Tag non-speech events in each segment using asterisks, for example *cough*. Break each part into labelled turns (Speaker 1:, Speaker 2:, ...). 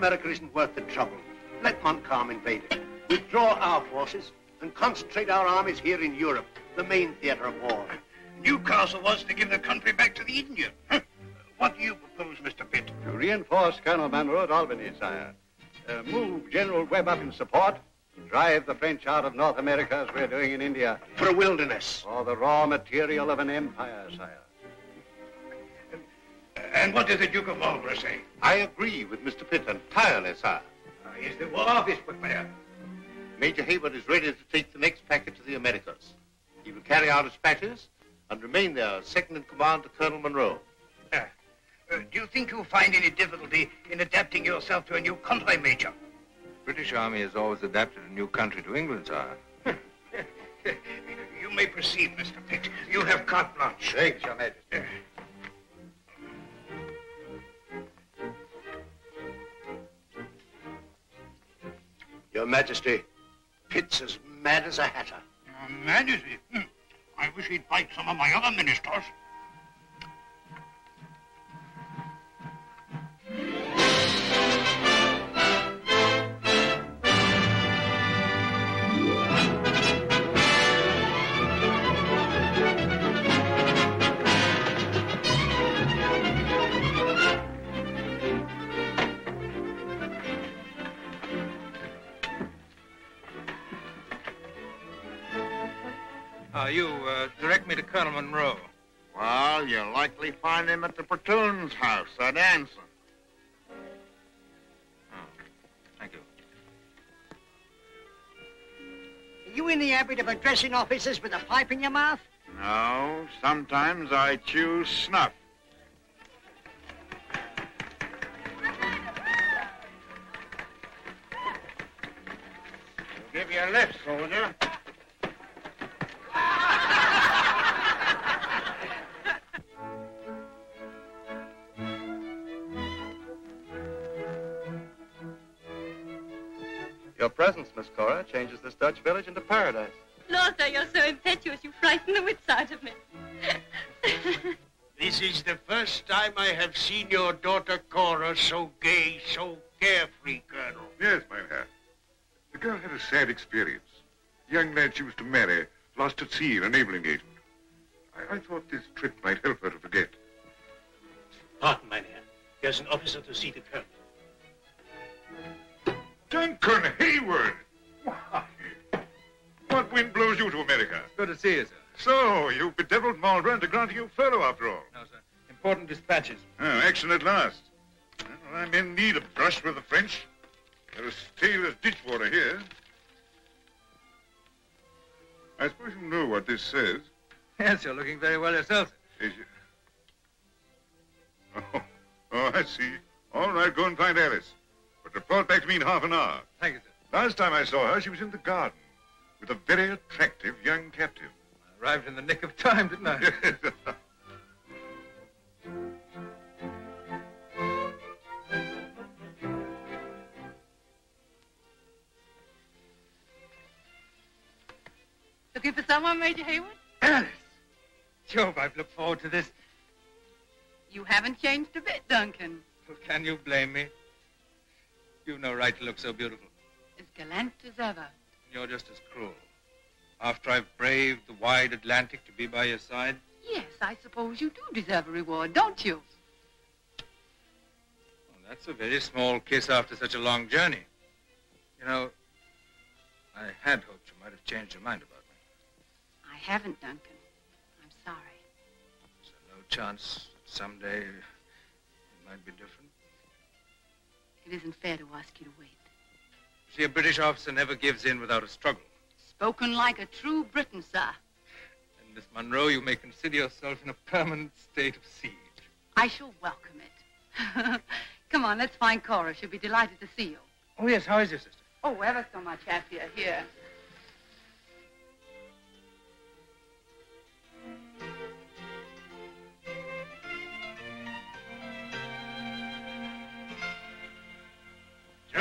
Speaker 1: North America isn't worth the trouble. Let Montcalm invade it. Withdraw our forces and concentrate our armies here in Europe, the main theater of war.
Speaker 2: Newcastle wants to give the country back to the Indian. What do you propose, Mr. Pitt?
Speaker 3: To reinforce Colonel Munro at Albany, sire. Uh, move General Webb up in support. Drive the French out of North America as we're doing in India.
Speaker 1: For a wilderness.
Speaker 3: For the raw material of an empire, sire.
Speaker 2: And what does the Duke of Marlborough say?
Speaker 4: I agree with Mr. Pitt entirely, sir.
Speaker 2: Uh, is the War Office prepared?
Speaker 4: Major Heyward is ready to take the next packet to the Americas. He will carry our dispatches and remain there second in command to Colonel Munro.
Speaker 2: Uh, uh, do you think you'll find any difficulty in adapting yourself to a new country, Major?
Speaker 5: British Army has always adapted a new country to England, sire. *laughs*
Speaker 2: you may proceed, Mr. Pitt. You have carte blanche.
Speaker 3: Thanks, Your Majesty.
Speaker 1: Your Majesty, Pitt's as mad as a hatter.
Speaker 2: Is he? Hmm. I wish he'd bite some of my other ministers.
Speaker 5: Colonel Munro.
Speaker 6: Well, you'll likely find him at the platoon's house at Anson. Hmm.
Speaker 5: Thank you.
Speaker 7: Are you in the habit of addressing officers with a pipe in your mouth?
Speaker 6: No, sometimes I chew snuff. Give you a lift, soldier.
Speaker 8: Your presence, Miss Cora, changes this Dutch village into paradise.
Speaker 9: Lord, sir, you're so impetuous, you frighten the wits out of me.
Speaker 2: This is the first time I have seen your daughter Cora so gay, so carefree, Colonel.
Speaker 10: Yes, my Herr. The girl had a sad experience. The young lad she was to marry lost at sea in a naval engagement. I, I thought this trip might help her to forget.
Speaker 11: Pardon, mein Herr. There's an officer to see the colonel.
Speaker 10: Duncan Heyward! Why? What wind blows you to America?
Speaker 5: Good to see you, sir.
Speaker 10: So, you've bedeviled Marlborough into granting you furlough after all.
Speaker 5: No, sir. Important dispatches.
Speaker 10: Oh, action at last. Well, I'm in need of brush with the French. They're as stale as ditch water here. I suppose you know what this says.
Speaker 5: Yes, you're looking very well yourself. Sir.
Speaker 10: Is you... *laughs* Oh, oh, I see. All right, go and find Alice. But report back to me in half an hour.
Speaker 5: Thank you, sir.
Speaker 10: Last time I saw her, she was in the garden with a very attractive young captive.
Speaker 5: I arrived in the nick of time, didn't I? *laughs*
Speaker 9: Looking for someone, Major Heyward?
Speaker 5: Alice! Jove, I've looked forward to this.
Speaker 9: You haven't changed a bit, Duncan.
Speaker 5: Well, can you blame me? You've no right to look so beautiful.
Speaker 9: As gallant as ever.
Speaker 5: You're just as cruel. After I've braved the wide Atlantic to be by your side,
Speaker 9: Yes, I suppose you do deserve a reward, don't you?
Speaker 5: well, that's a very small kiss after such a long journey. You know, I had hoped you might have changed your mind about me.
Speaker 9: I haven't, Duncan. I'm sorry.
Speaker 5: Is there no chance that someday it might be different?
Speaker 9: It isn't fair to ask you to wait.
Speaker 5: You See, a British officer never gives in without a struggle.
Speaker 9: Spoken like a true Briton, sir.
Speaker 5: And Miss Munro, you may consider yourself in a permanent state of siege.
Speaker 9: I shall welcome it. *laughs* Come on, let's find Cora. She'll be delighted to see you.
Speaker 5: Oh, yes, how is your sister?
Speaker 9: Oh, ever so much happier here.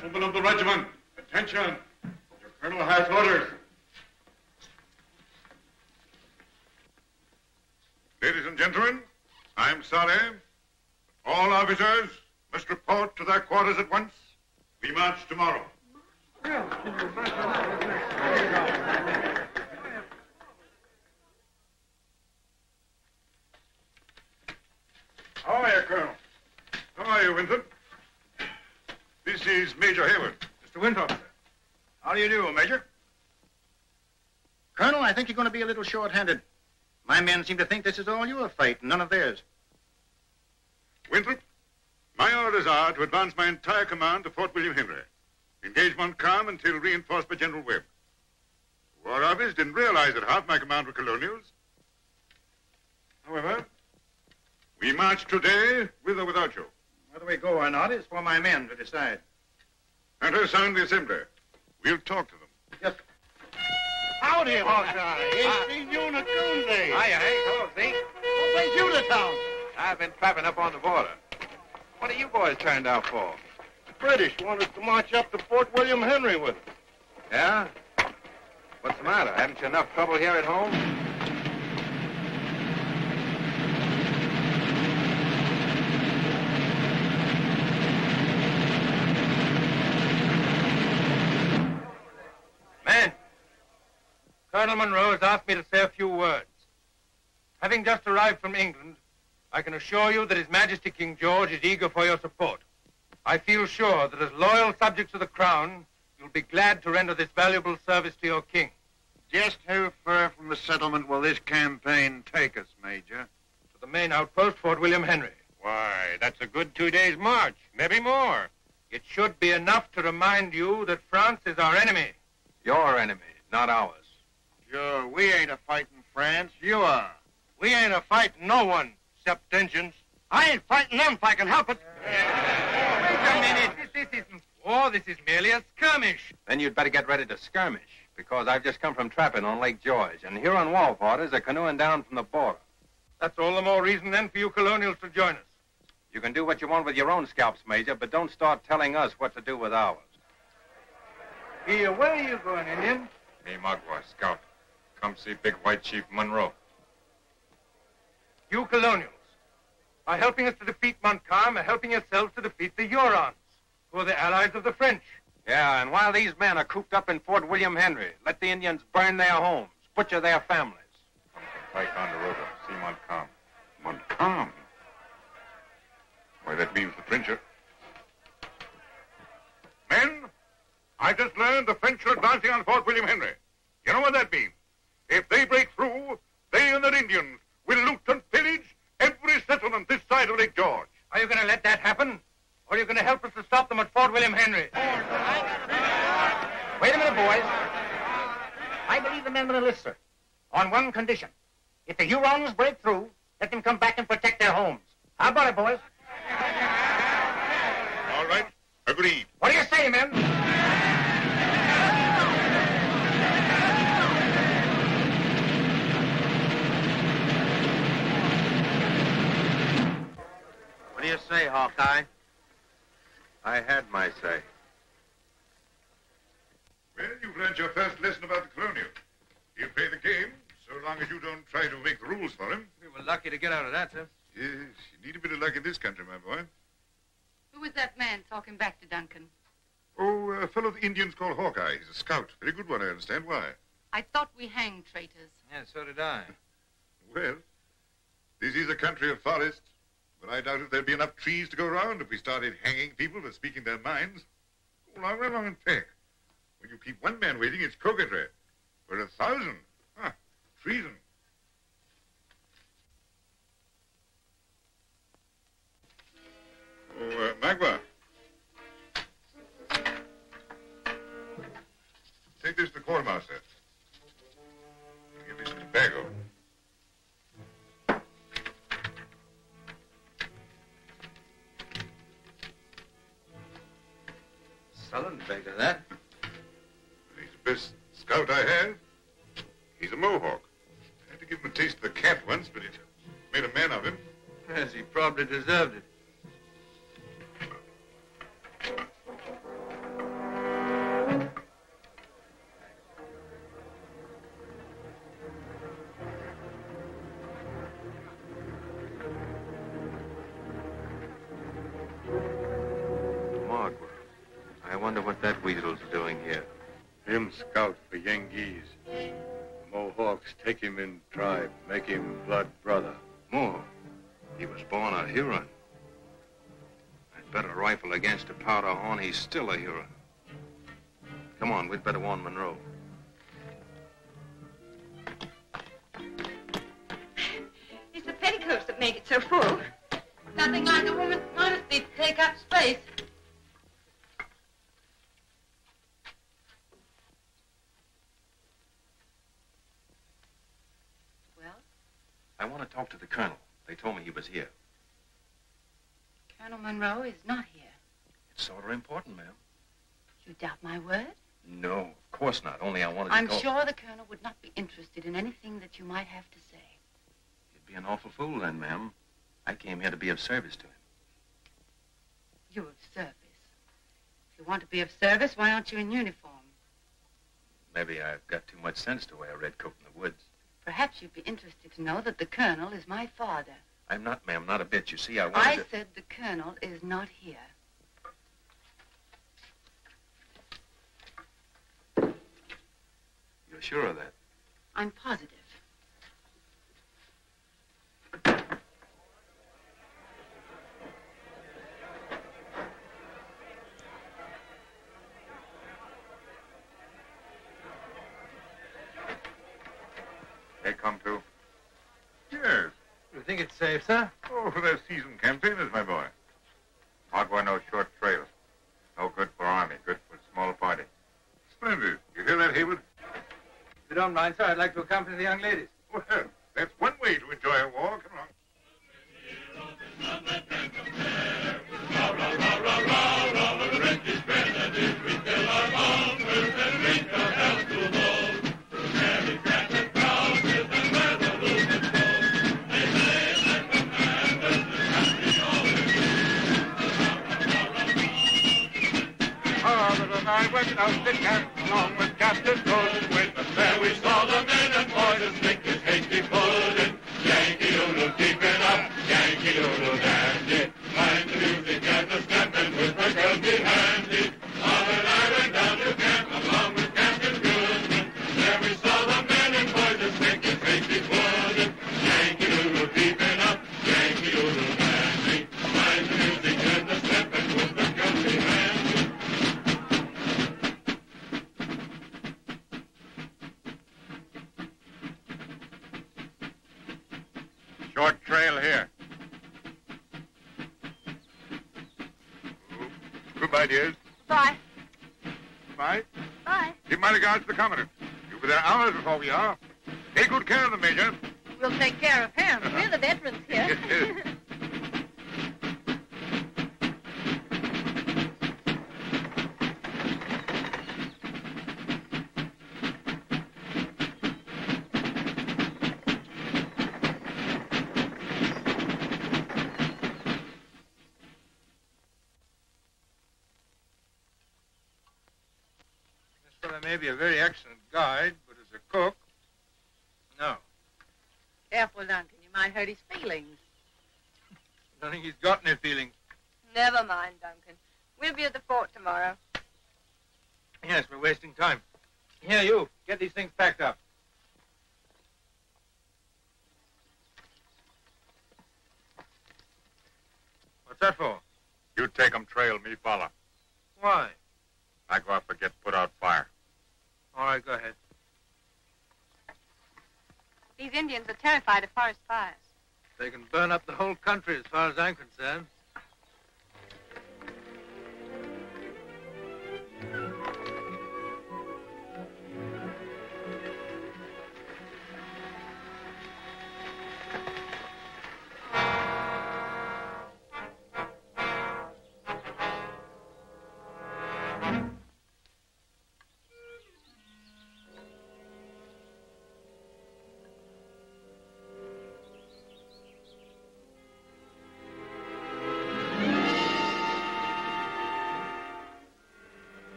Speaker 10: Gentlemen of the regiment, attention. Your colonel has orders. Ladies and gentlemen, I'm sorry. but All officers must report to their quarters at once We march tomorrow. How are you, Colonel? How are you, Winthrop? This is Major Heyward.
Speaker 2: Mr. Winthrop, sir. How do you do, Major? Colonel, I think you're going to be a little short-handed. My men seem to think this is all your fight, and none of theirs.
Speaker 10: Winthrop, my orders are to advance my entire command to Fort William Henry. Engage Montcalm until reinforced by General Webb. The War Office didn't realize that half my command were colonials. However, we march today with or without you.
Speaker 2: Whether we go or not is for my men to decide.
Speaker 10: And her sound the assembly. We'll talk to them.
Speaker 2: Yes.
Speaker 12: Howdy, Hawkeye. Ain't seen you in a coon day.
Speaker 13: Hiya, Hank. Hello, Zeke.
Speaker 12: What brings you to town?
Speaker 13: I've been trapping up on the border. What are you boys turned out for?
Speaker 12: The British want us to march up to Fort William Henry with them.
Speaker 13: Yeah? What's the matter? Haven't you enough trouble here at home?
Speaker 5: Men, Colonel Munro has asked me to say a few words. Having just arrived from England, I can assure you that His Majesty King George is eager for your support. I feel sure that as loyal subjects of the Crown, you'll be glad to render this valuable service to your king.
Speaker 6: Just how far from the settlement will this campaign take us, Major?
Speaker 5: To the main outpost, Fort William Henry.
Speaker 6: Why, that's a good two days' march, maybe more.
Speaker 5: It should be enough to remind you that France is our enemy.
Speaker 13: Your enemy, not ours.
Speaker 6: Sure, we ain't a fighting France. You are.
Speaker 5: We ain't a fighting no one, except Injuns.
Speaker 14: I ain't fighting them if I can help it.
Speaker 5: Wait a minute. This, this isn't war. This is merely a skirmish.
Speaker 13: Then you'd better get ready to skirmish, because I've just come from trapping on Lake George, and Huron war parties are canoeing down from the border.
Speaker 5: That's all the more reason then for you colonials to join us.
Speaker 13: You can do what you want with your own scalps, Major, but don't start telling us what to do with ours.
Speaker 5: Here, where are you going, Indian?
Speaker 15: Me, Magua, scout. Come see Big White Chief Munro.
Speaker 5: You colonials, are helping us to defeat Montcalm, are helping yourselves to defeat the Hurons, who are the allies of the French.
Speaker 13: Yeah, and while these men are cooped up in Fort William Henry, let the Indians burn their homes, butcher their families.
Speaker 15: Come from Pike on the river. See Montcalm.
Speaker 10: Montcalm. Why, that means the French are... Men, I just learned the French are advancing on Fort William Henry. You know what that means? If they break through, they and their Indians will loot and pillage every settlement this side of Lake George.
Speaker 5: Are you going to let that happen? Or are you going to help us to stop them at Fort William Henry?
Speaker 14: Wait a minute, boys. I believe the men will enlist, sir. On one condition. If the Hurons break through, let them come back and protect their homes. How about it, boys?
Speaker 10: All right, agreed.
Speaker 14: What do you say, men?
Speaker 13: What do you say, Hawkeye? I had my say.
Speaker 10: Well, you've learned your first lesson about the colonial. He'll play the game, so long as you don't try to make the rules for him.
Speaker 5: We were lucky to get out of that, sir.
Speaker 10: Yes, you need a bit of luck in this country, my boy.
Speaker 9: Who was that man talking back to Duncan?
Speaker 10: Oh, a fellow the Indians call Hawkeye. He's a scout. Very good one, I understand. Why?
Speaker 9: I thought we hanged traitors.
Speaker 5: Yeah, so did I. *laughs*
Speaker 10: Well, this is a country of forests, but I doubt if there'd be enough trees to go around if we started hanging people for speaking their minds. Go along, right along and peck. When you keep one man waiting, it's coquetry. For a thousand, ah, treason. Oh, uh, Magua. Take this to the quartermaster. Give this to Bago.
Speaker 13: Sullen beggar, that.
Speaker 10: He's the best scout I have. He's a Mohawk. I had to give him a taste of the cat once, but it made a man of him.
Speaker 5: Yes, he probably deserved it.
Speaker 13: he's still a hero. of service to him.
Speaker 9: You're of service. If you want to be of service, why aren't you in uniform?
Speaker 13: Maybe I've got too much sense to wear a red coat in the woods.
Speaker 9: Perhaps you'd be interested to know that the colonel is my father.
Speaker 13: I'm not, ma'am, not a bit. You see, I
Speaker 9: I
Speaker 13: to...
Speaker 9: said the colonel is not here.
Speaker 13: You're sure of that?
Speaker 9: I'm positive.
Speaker 5: you, sir?
Speaker 15: Oh, they're season campaigners, my boy. Ottawa no short trails. No good for army, good for small party. Splendid. You hear that, Heyward?
Speaker 5: If you don't mind, sir, I'd like to accompany the young ladies.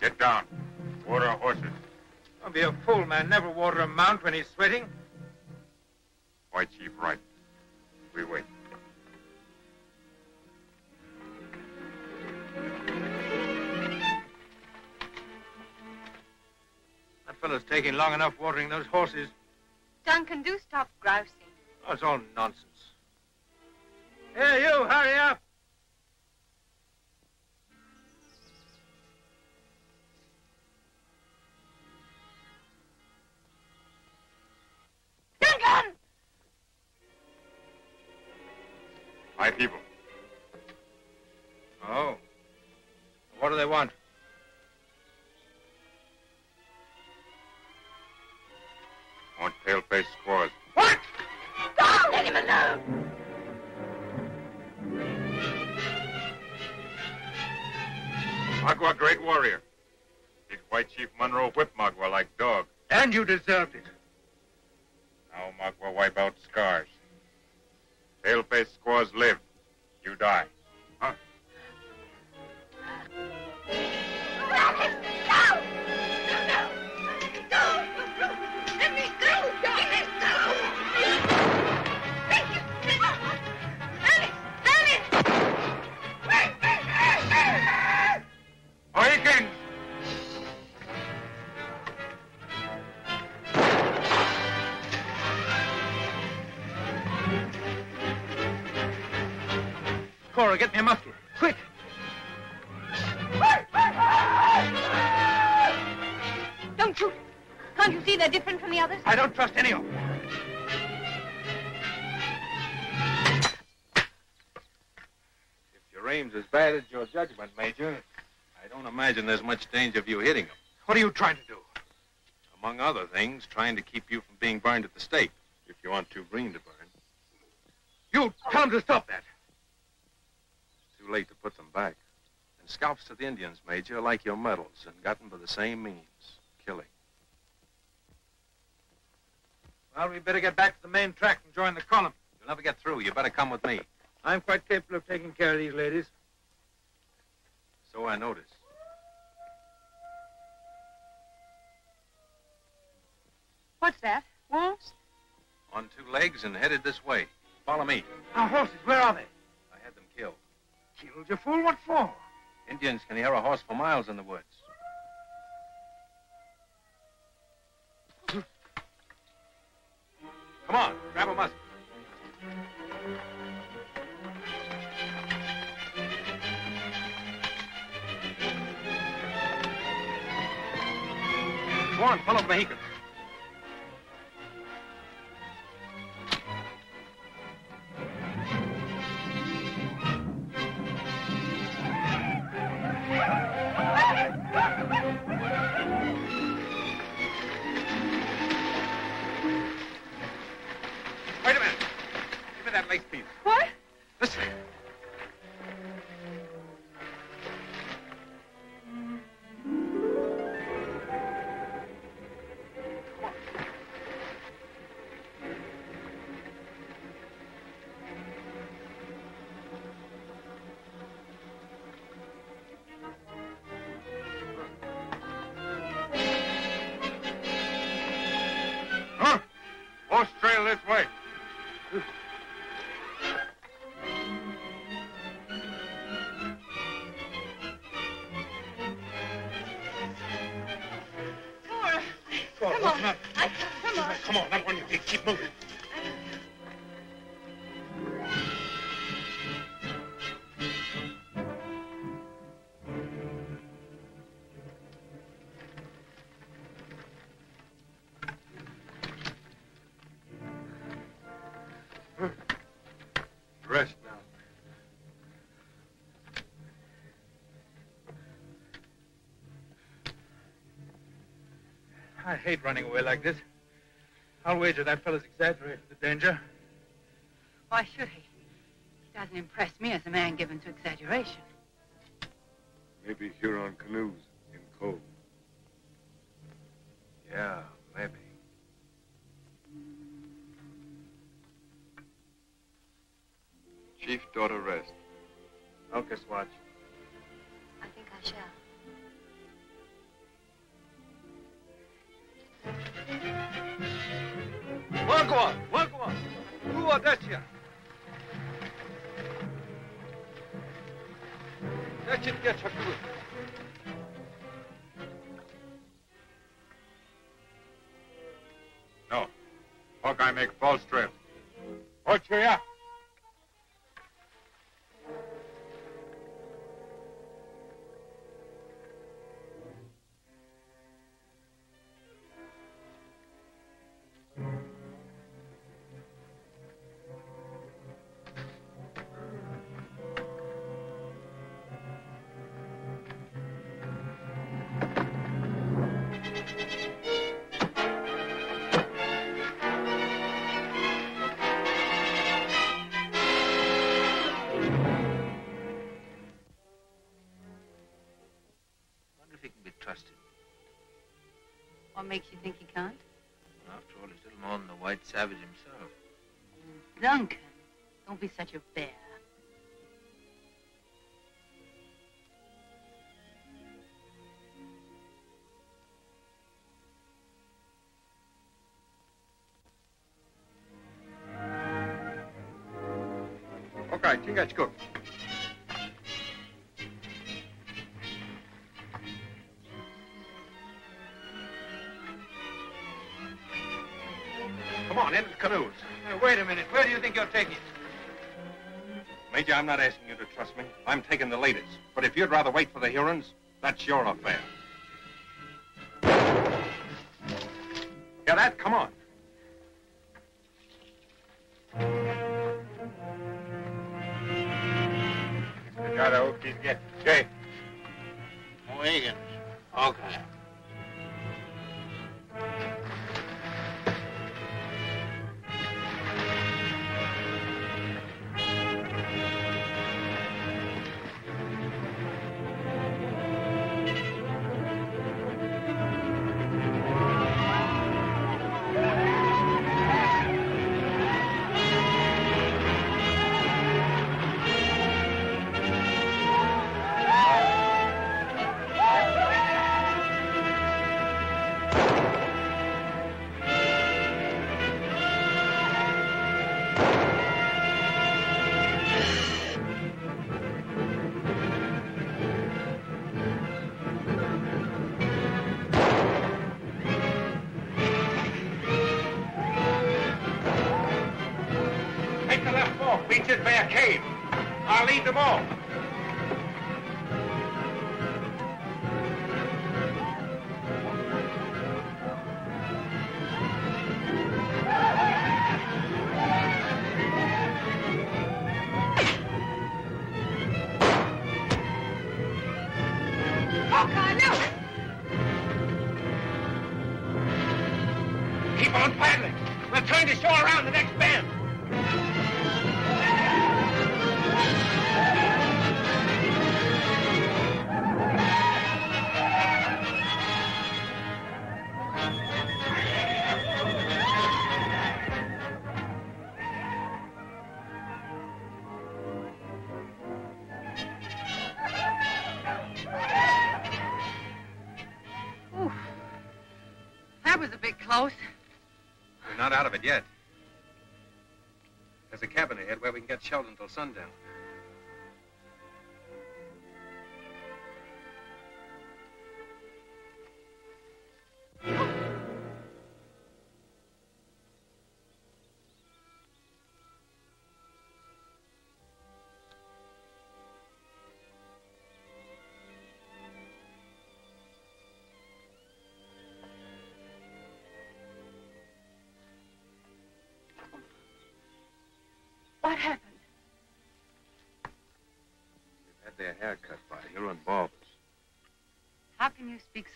Speaker 5: Get
Speaker 15: down. Water our horses.
Speaker 5: Don't be a fool, man. Never water a mount when he's sweating.
Speaker 13: White Chief, right. We wait.
Speaker 5: That fellow's taking long enough watering those horses.
Speaker 16: Duncan, do stop grousing.
Speaker 5: Oh, it's all nonsense. Hey, you, hurry up!
Speaker 13: My people.
Speaker 5: Oh. What do they want?
Speaker 13: Want pale-faced squaws.
Speaker 16: Stop! Let him alone!
Speaker 13: Magua, great warrior. Did White Chief Munro whip Magua like dog.
Speaker 5: And you deserved trying to
Speaker 13: keep you from being burned at the stake, if you want too green to burn.
Speaker 5: You tell them to stop that.
Speaker 13: Too late to put them back. And scalps to the Indians, Major, like your medals, and gotten by the same means, killing.
Speaker 5: Well, we better get back to the main track and join the column.
Speaker 13: You'll never get through. You better come with me.
Speaker 5: I'm quite capable of taking care of these ladies.
Speaker 13: So I notice.
Speaker 16: What's that? Wolves?
Speaker 13: On two legs and headed this way. Follow me.
Speaker 5: Our horses, where are they?
Speaker 13: I had them killed.
Speaker 5: Killed, you fool? What for?
Speaker 13: Indians can hear a horse for miles in the woods. Come on, grab a musket.
Speaker 5: Go on, follow the hate running away like this. I'll wager that fellow's exaggerated the danger.
Speaker 9: Why should he? He doesn't impress me as a man given to exaggeration.
Speaker 17: Maybe Huron canoes in cove.
Speaker 9: What makes you think he can't?
Speaker 18: After all, he's little more than the white savage himself.
Speaker 9: Duncan, don't be such a bear.
Speaker 15: I'm not asking you to trust me. I'm taking the ladies. But if you'd rather wait for the Hurons, that's your affair. Not out of it yet. There's a cabin ahead where we can get shelter until sundown.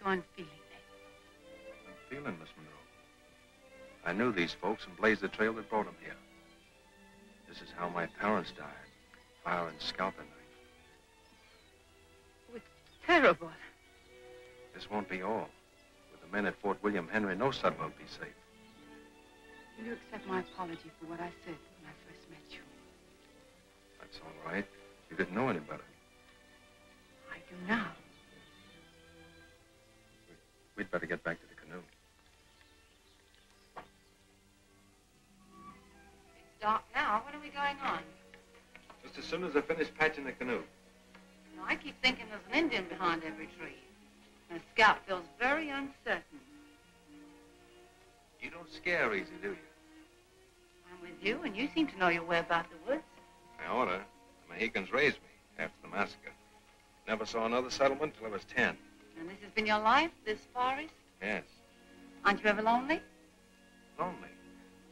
Speaker 9: Can you speak so unfeelingly?
Speaker 13: I'm feeling, Miss Munro. I knew these folks and blazed the trail that brought them here. This is how my parents died. Fire and scalping knife.
Speaker 9: It's terrible.
Speaker 13: This won't be all. With the men at Fort William Henry, no son will be safe.
Speaker 9: Will you accept my apology for what I said when I first met you?
Speaker 13: That's all right. You didn't know any better.
Speaker 9: I do now.
Speaker 13: We'd better get back to the canoe.
Speaker 9: It's dark now. What are we going on?
Speaker 13: Just as soon as I finish patching the canoe.
Speaker 9: No, I keep thinking there's an Indian behind every tree. And a scout feels very uncertain.
Speaker 13: You don't scare easy, do you?
Speaker 9: I'm with you, and you seem to know your way about the woods.
Speaker 13: I oughta. The Mohicans raised me after the massacre. Never saw another settlement till I was ten.
Speaker 9: And this has been your life, this forest?
Speaker 13: Yes.
Speaker 9: Aren't you ever lonely?
Speaker 13: Lonely.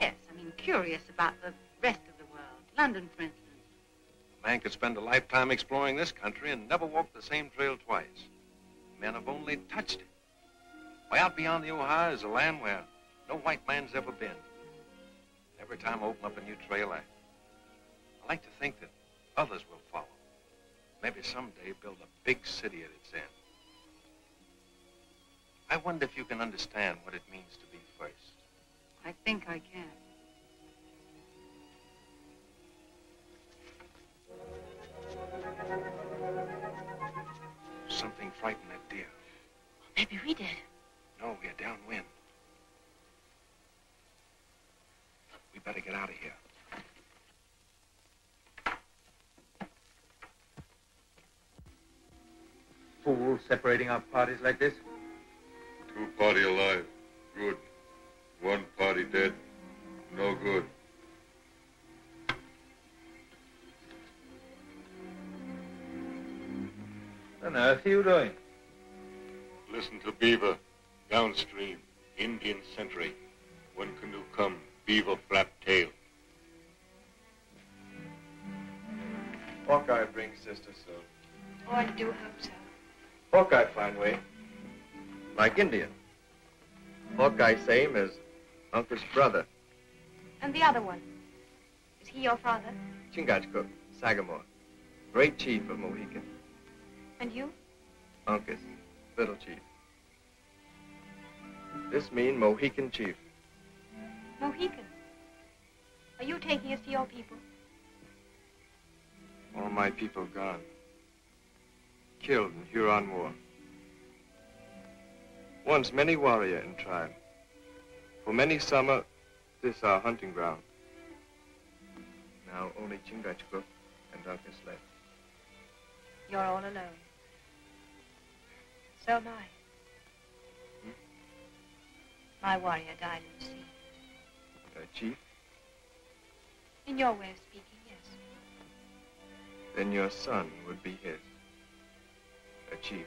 Speaker 9: Yes, I mean curious about the rest of the world. London, for instance.
Speaker 13: A man could spend a lifetime exploring this country and never walk the same trail twice. Men have only touched it. Way out beyond the Ohio is a land where no white man's ever been. Every time I open up a new trail, I, I like to think that others will follow. Maybe someday build a big city at its end. I wonder if you can understand what it means to be first.
Speaker 9: I think I can.
Speaker 13: Something frightened that deer.
Speaker 9: Maybe we did.
Speaker 13: No, we're downwind. We better get out of here.
Speaker 18: Fool separating our parties like this.
Speaker 10: Two party alive. Good. One party dead. No good.
Speaker 18: What on earth are you doing?
Speaker 10: Listen to Beaver. Downstream. Indian sentry. One canoe come. Beaver flap tail.
Speaker 8: Hawkeye brings sister soon.
Speaker 16: Oh, I do hope so.
Speaker 8: Hawkeye fine way. Like Indian. Hawkeye same as Uncle's brother,
Speaker 16: And the other one? Is he your father?
Speaker 8: Chingachgook, Sagamore. Great chief of Mohican.
Speaker 16: And you?
Speaker 8: Uncas, little chief. This mean Mohican chief.
Speaker 16: Mohican. Are you taking us to your people?
Speaker 8: All my people gone. Killed in Huron War. Once many warrior in tribe. For many summer, this our hunting ground. Now only Chingachgook and Uncas left.
Speaker 16: You're all alone. So am I. My warrior died at sea.
Speaker 8: Uh, chief,
Speaker 16: In your way of speaking, yes.
Speaker 8: then your son would be his. A chief.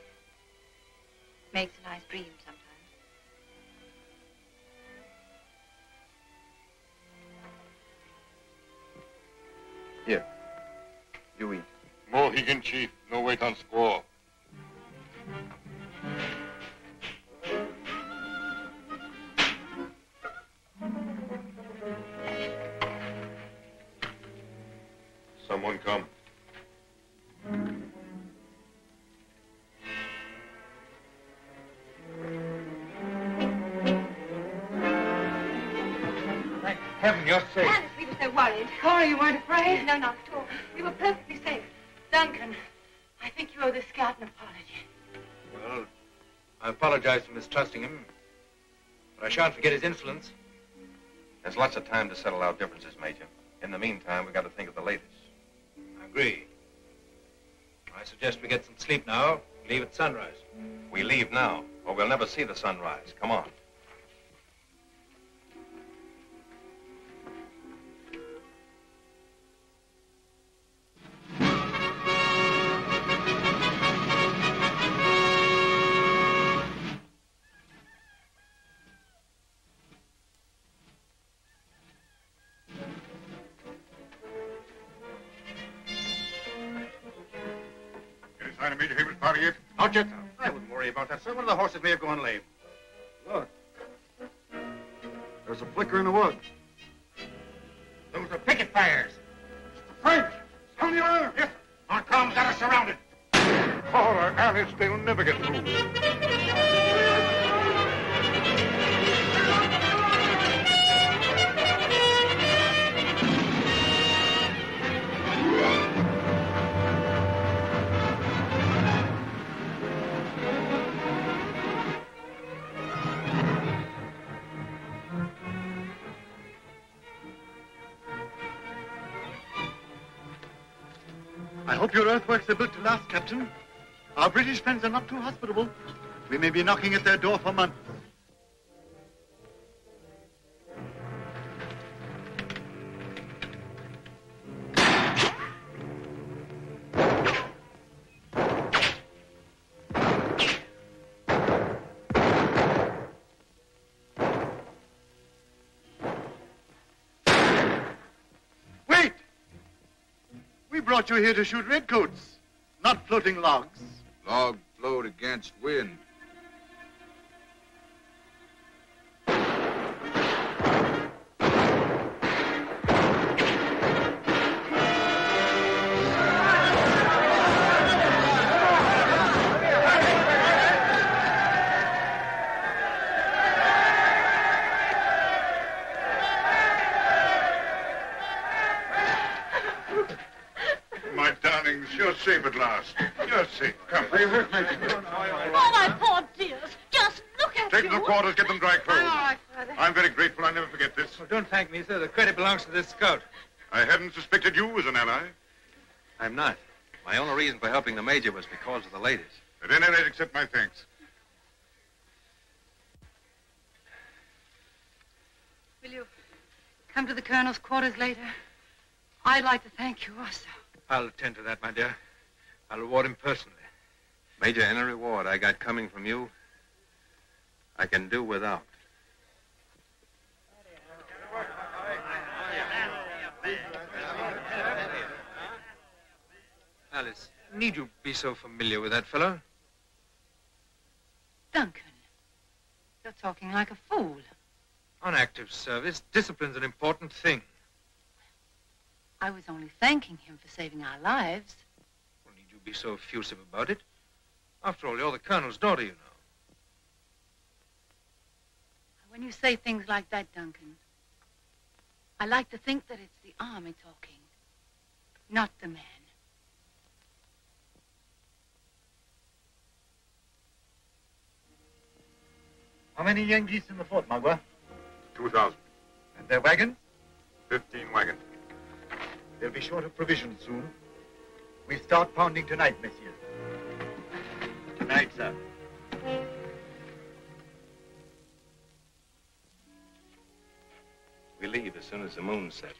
Speaker 16: Makes a nice dream sometimes.
Speaker 8: Here. You eat.
Speaker 10: Mohican chief. No wait on squaw.
Speaker 9: Weren't?
Speaker 16: No, not at all. We were perfectly safe.
Speaker 9: Duncan, I think you owe the scout an apology.
Speaker 18: Well, I apologize for mistrusting him, but I shan't forget his insolence.
Speaker 13: There's lots of time to settle our differences, Major. In the meantime, we've got to think of the latest.
Speaker 18: I agree. I suggest we get some sleep now, leave at sunrise.
Speaker 13: We leave now, or we'll never see the sunrise. Come on.
Speaker 14: One of the horses may have gone lame.
Speaker 19: Look. There's a flicker in the wood.
Speaker 14: Those are picket fires. French! Sound the alarm! Yes. Our comms got us surrounded.
Speaker 10: Cora, Alice, they'll never get through.
Speaker 3: Hope your earthworks are built to last, Captain. Our British friends are not too hospitable. We may be knocking at their door for months. Brought you here to shoot redcoats, not floating logs.
Speaker 5: Log float against wind.
Speaker 13: Helping the Major was because of the ladies.
Speaker 10: At any rate, accept my thanks.
Speaker 9: Will you come to the colonel's quarters later? I'd like to thank you also.
Speaker 5: I'll attend to that, my dear. I'll reward him personally.
Speaker 13: Major, any reward I got coming from you, I can do without.
Speaker 5: Alice, need you be so familiar with that fellow?
Speaker 9: Duncan, you're talking like a fool.
Speaker 5: On active service, discipline's an important thing.
Speaker 9: I was only thanking him for saving our lives.
Speaker 5: Well, need you be so effusive about it? After all, you're the colonel's daughter, you know.
Speaker 9: When you say things like that, Duncan, I like to think that it's the army talking, not the man.
Speaker 3: How many Yengeese in the fort, Magua?
Speaker 10: Two thousand.
Speaker 3: And their wagons?
Speaker 10: Fifteen wagons.
Speaker 3: They'll be short of provisions soon. We start pounding tonight, messieurs. Tonight, sir.
Speaker 13: We leave as soon as the moon sets.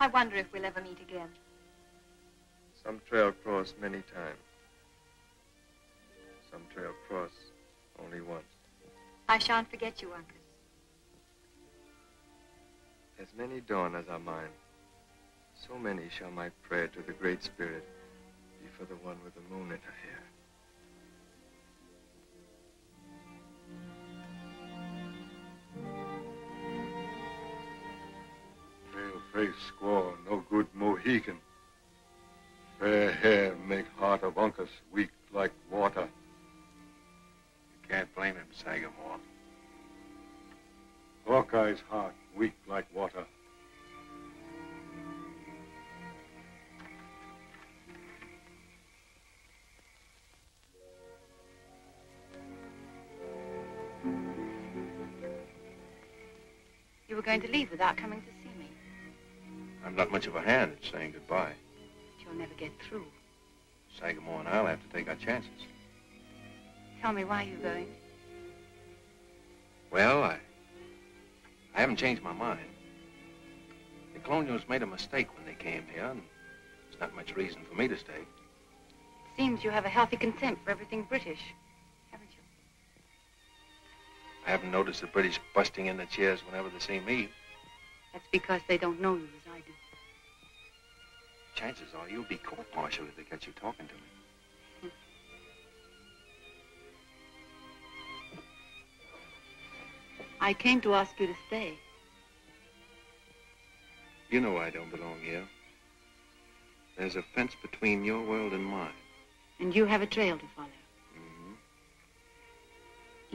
Speaker 16: I wonder if we'll ever meet again.
Speaker 8: Some trail cross many times. Some trail cross only once.
Speaker 16: I shan't forget you, Uncas.
Speaker 8: As many dawn as are mine, so many shall my prayer to the Great Spirit be for the one with the moon in her hair.
Speaker 18: Pale face squaw, no good Mohican. Fair hair make heart of Uncas weak like water.
Speaker 13: You can't blame him, Sagamore.
Speaker 18: Hawkeye's heart weak like water.
Speaker 9: You were going to leave without coming to see me.
Speaker 13: I'm not much of a hand at saying goodbye.
Speaker 9: You'll never get through.
Speaker 13: Sagamore and I'll have to take our chances.
Speaker 9: Tell me why you're going.
Speaker 13: Well, I, I haven't changed my mind. The colonials made a mistake when they came here, and there's not much reason for me to stay.
Speaker 9: It seems you have a healthy contempt for everything British, haven't you?
Speaker 13: I haven't noticed the British busting in the chairs whenever they see me.
Speaker 9: That's because they don't know you as I do.
Speaker 13: Chances are you'll be court-martialed if they catch you talking to me.
Speaker 9: I came to ask you to stay.
Speaker 13: You know I don't belong here. There's a fence between your world and mine.
Speaker 9: And you have a trail to follow.
Speaker 13: Mm-hmm.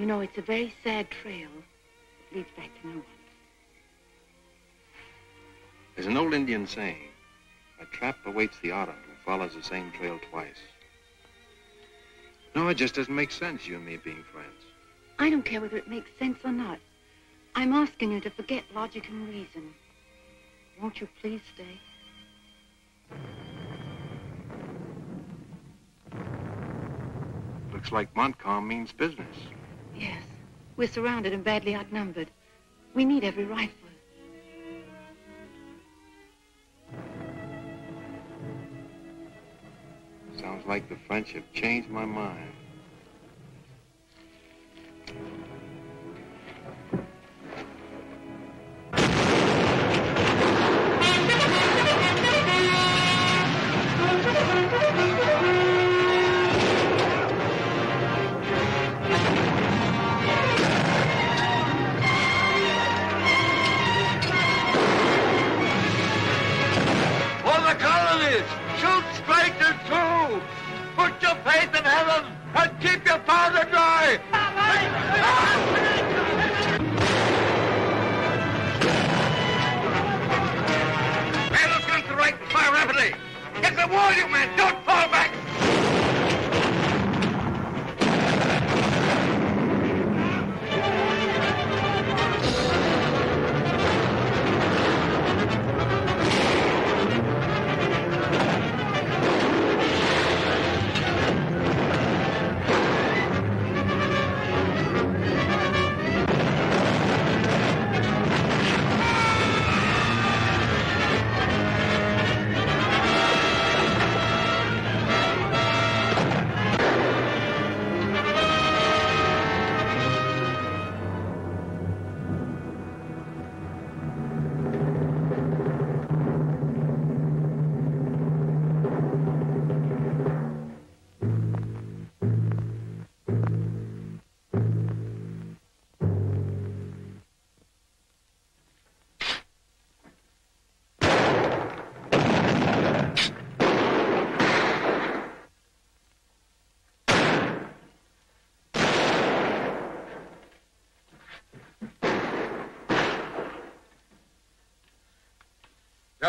Speaker 9: You know, it's a very sad trail that leads back to no one.
Speaker 13: There's an old Indian saying, a trap awaits the otter who follows the same trail twice. No, it just doesn't make sense, you and me being friends.
Speaker 9: I don't care whether it makes sense or not. I'm asking you to forget logic and reason. Won't you please stay?
Speaker 13: Looks like Montcalm means business.
Speaker 9: Yes. We're surrounded and badly outnumbered. We need every rifle.
Speaker 13: Like the French have changed my mind.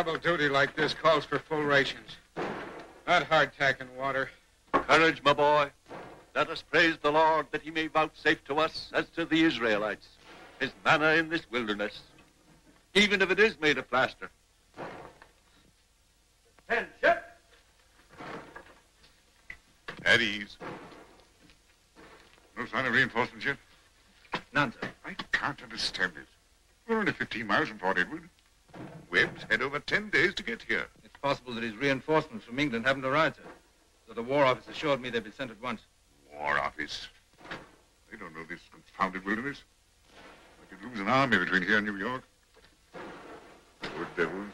Speaker 5: Double duty like this calls for full rations. Not hardtack and water.
Speaker 20: Courage, my boy. Let us praise the Lord that he may vouchsafe to us as to the Israelites, his manna in this wilderness, even if it is made of plaster.
Speaker 10: At ease. No sign of reinforcements yet?
Speaker 5: None, sir.
Speaker 10: I can't understand it. We're only 15 miles from Fort Edward. Webb's had over 10 days to get here.
Speaker 5: It's possible that his reinforcements from England haven't arrived, sir. So the War Office assured me they'd be sent at once.
Speaker 10: War Office. They don't know this confounded wilderness. I could lose an army between here and New York. Poor devils.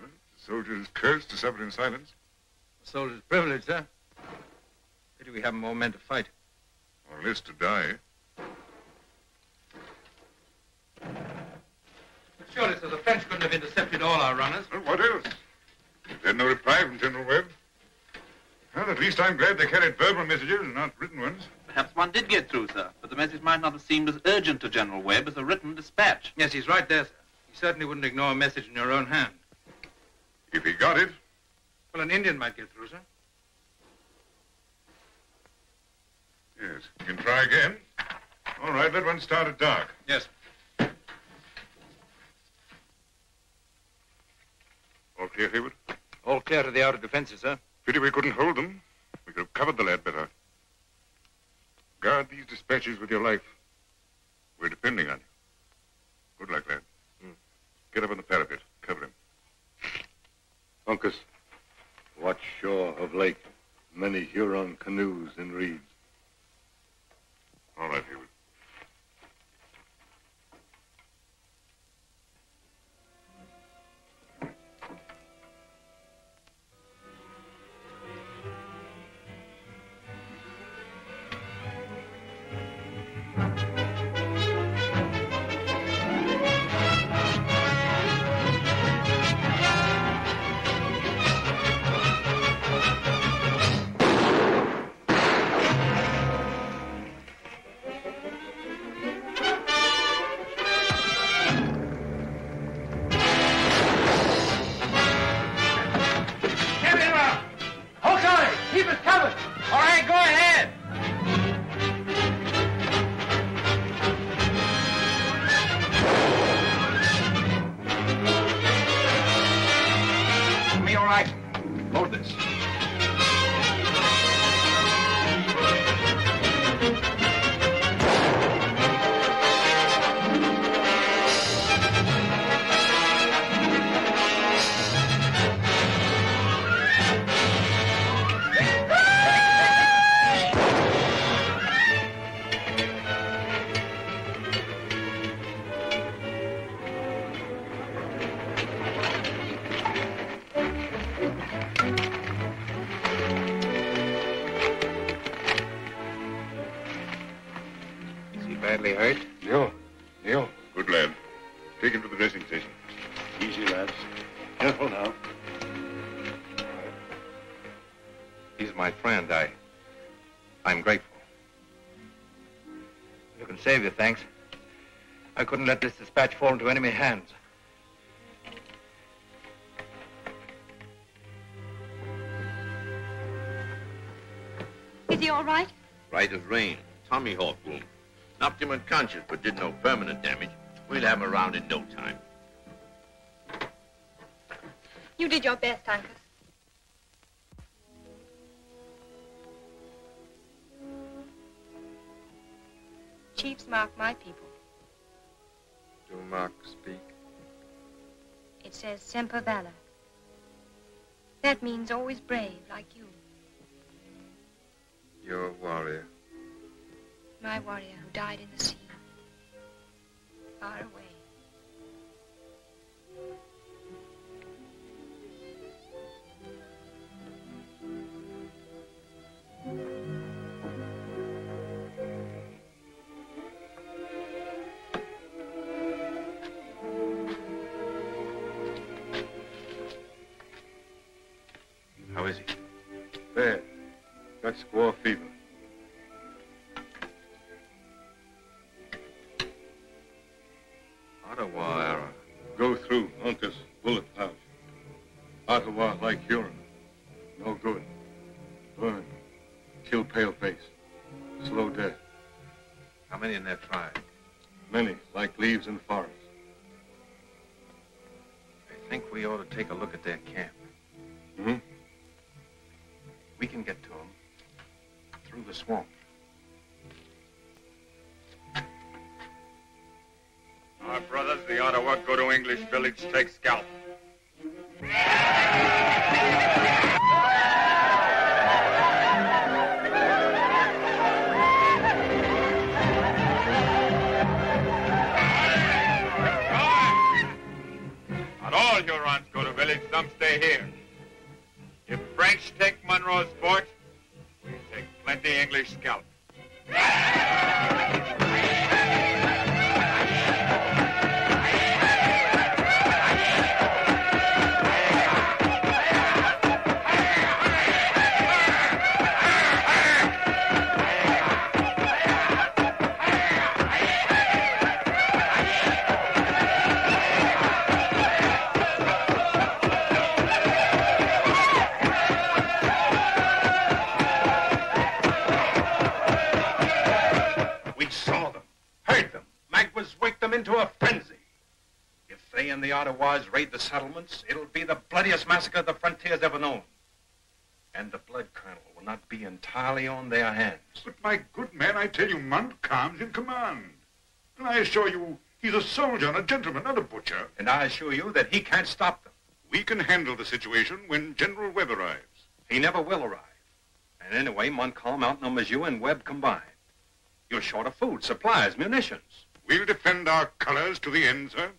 Speaker 10: Well, the soldiers cursed to suffer in silence.
Speaker 5: A soldier's privilege, sir. Pity we haven't more men to fight.
Speaker 10: Or less to die.
Speaker 5: Surely, sir, the French couldn't have intercepted all our runners.
Speaker 10: Well, what else? We've no reply from General Webb. Well, at least I'm glad they carried verbal messages and not written ones.
Speaker 21: Perhaps one did get through, sir, but the message might not have seemed as urgent to General Webb as a written dispatch.
Speaker 5: Yes, he's right there, sir. He certainly wouldn't ignore a message in your own hand.
Speaker 10: If he got it,
Speaker 5: Well, an Indian might get through, sir.
Speaker 10: yes. You can try again. All right, that one start at dark.
Speaker 5: Yes.
Speaker 10: All clear, Heyward?
Speaker 5: All clear to the outer defenses, sir.
Speaker 10: Pity we couldn't hold them. We could have covered the lad better. Guard these dispatches with your life. We're depending on you. Good luck, lad. Hmm. Get up on the parapet. Cover him.
Speaker 18: Uncas, watch shore of lake. Many Huron canoes and reeds.
Speaker 10: All right, Heyward. Take him to the dressing station.
Speaker 3: Easy, lads. Careful now.
Speaker 13: He's my friend. I. I'm grateful.
Speaker 5: You can save your thanks. I couldn't let this dispatch fall into enemy hands.
Speaker 16: Is he all right?
Speaker 22: Right as rain. Tomahawk wound. Knocked him unconscious, but did no permanent damage. We'll have him around in no time.
Speaker 16: You did your best, Uncas. Chiefs mark my people.
Speaker 8: Do Mark speak?
Speaker 16: It says Semper Valor. That means always brave, like you.
Speaker 8: You're a warrior.
Speaker 16: My warrior who died in the sea. Far away.
Speaker 13: How is he?
Speaker 18: Bad. Got squaw fever.
Speaker 13: The
Speaker 15: Ottawa, go to English village, take scalp.
Speaker 13: Ottawas raid the settlements, it'll be the bloodiest massacre the frontier's ever known. And the blood colonel will not be entirely on their hands.
Speaker 10: But my good man, I tell you, Montcalm's in command. And I assure you, he's a soldier and a gentleman, not a butcher.
Speaker 13: And I assure you that he can't stop them.
Speaker 10: We can handle the situation when General Webb arrives.
Speaker 13: He never will arrive. And anyway, Montcalm outnumbers you and Webb combined. You're short of food, supplies, munitions.
Speaker 10: We'll defend our colors to the end, sir.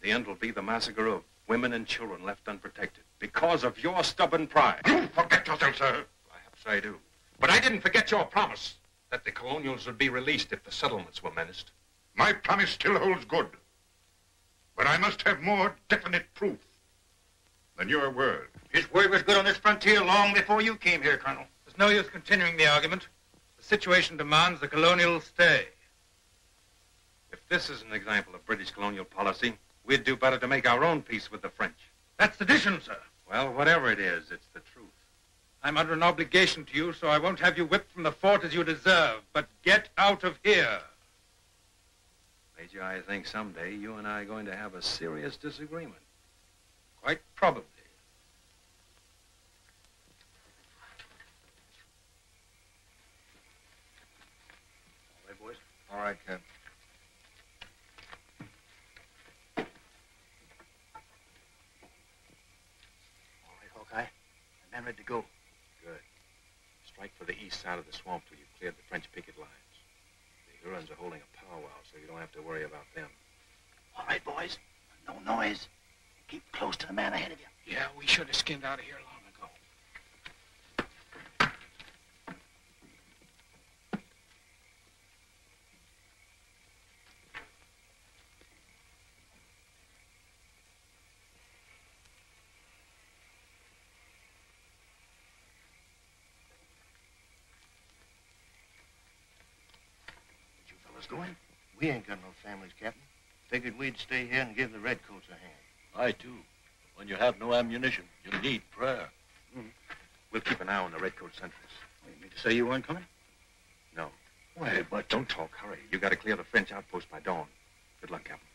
Speaker 13: And the end will be the massacre of women and children left unprotected because of your stubborn pride.
Speaker 10: You forget yourself, sir.
Speaker 13: Perhaps I do. But I didn't forget your promise that the colonials would be released if the settlements were menaced.
Speaker 10: My promise still holds good. But I must have more definite proof than your word.
Speaker 14: His word was good on this frontier long before you came here, Colonel.
Speaker 5: There's no use continuing the argument. The situation demands the colonial stay.
Speaker 13: If this is an example of British colonial policy, we'd do better to make our own peace with the French.
Speaker 5: That's sedition, sir.
Speaker 13: Well, whatever it is, it's the truth.
Speaker 5: I'm under an obligation to you, so I won't have you whipped from the fort as you deserve. But get out of here.
Speaker 13: Major, I think someday you and I are going to have a serious disagreement.
Speaker 5: Quite probably.
Speaker 3: All right, boys.
Speaker 8: All right, Cap.
Speaker 3: All right, Hawkeye. The men ready to go.
Speaker 13: Good. Strike for the east side of the swamp till you've cleared the French picket lines. The Hurons are holding a powwow, so you don't have to worry about them.
Speaker 3: All right, boys. No noise. Keep close to the man ahead of you.
Speaker 5: Yeah, we should have skinned out of here long ago.
Speaker 1: going? We ain't got no families, Captain. Figured we'd stay here and give the redcoats a hand.
Speaker 20: I, too. When you have no ammunition, you need prayer.
Speaker 23: hmm We'll keep an eye on the redcoat sentries.
Speaker 3: You mean to say you weren't coming?
Speaker 23: No.
Speaker 3: Why,
Speaker 23: Hey, but don't talk. Hurry. You got to clear the French outpost by dawn. Good luck, Captain.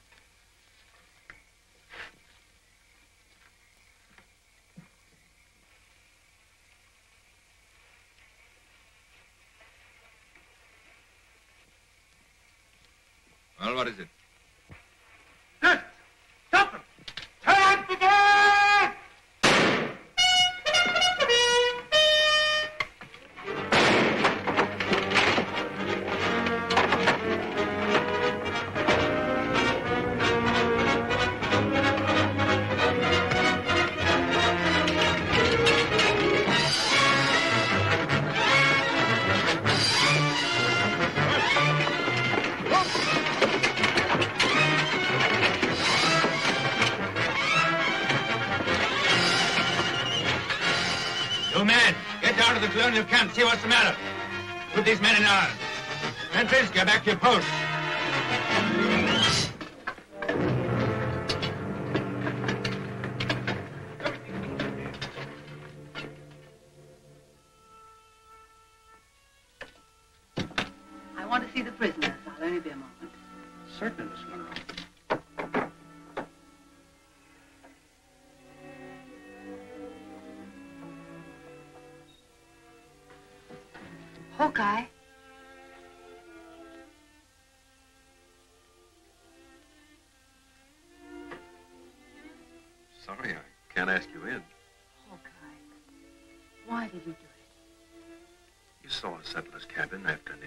Speaker 5: Well, what is it? These men in irons. Sentries, get back to your post.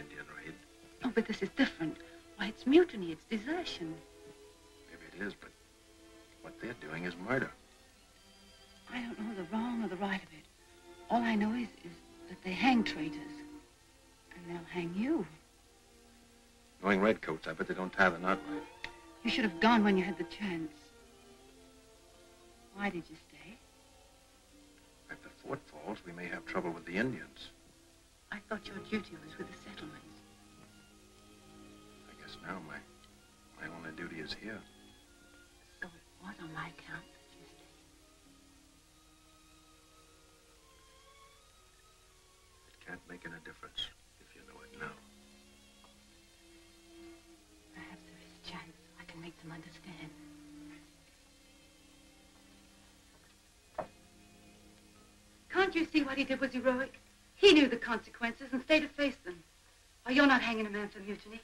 Speaker 13: Indian raid.
Speaker 9: Oh, but this is different. Why, it's mutiny. It's desertion.
Speaker 13: Maybe it is, but what they're doing is murder.
Speaker 9: I don't know the wrong or the right of it. All I know is, is that they hang traitors. And they'll hang you.
Speaker 13: Knowing redcoats, I bet they don't tie the knot right.
Speaker 9: You should have gone when you had the chance. Why did you stay?
Speaker 13: If the fort falls, we may have trouble with the Indians.
Speaker 9: I thought your duty was you see what he did was heroic? He knew the consequences and stayed to face them. Oh, you're not hanging a man for mutiny.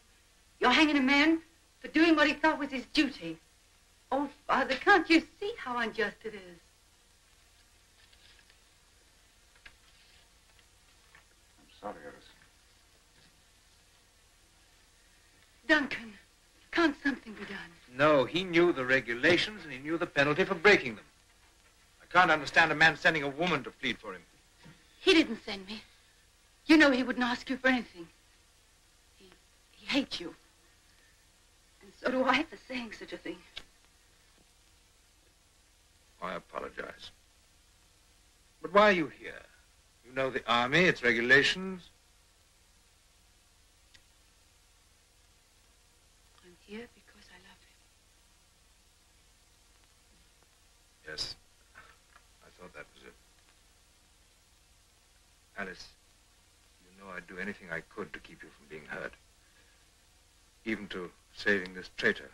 Speaker 9: You're hanging a man for doing what he thought was his duty. Oh, Father, can't you see how unjust it is?
Speaker 3: I'm sorry, Iris.
Speaker 9: Duncan, can't something be done?
Speaker 5: No, he knew the regulations and he knew the penalty for breaking them. I can't understand a man sending a woman to plead for him.
Speaker 9: He didn't send me. You know he wouldn't ask you for anything. He, he hates you. And so do I for saying such a thing.
Speaker 5: I apologize. But why are you here? You know the army, its regulations.
Speaker 9: I'm here because I love him.
Speaker 5: Yes, I thought that was it. Alice, you know I'd do anything I could to keep you from being hurt. Even to saving this traitor.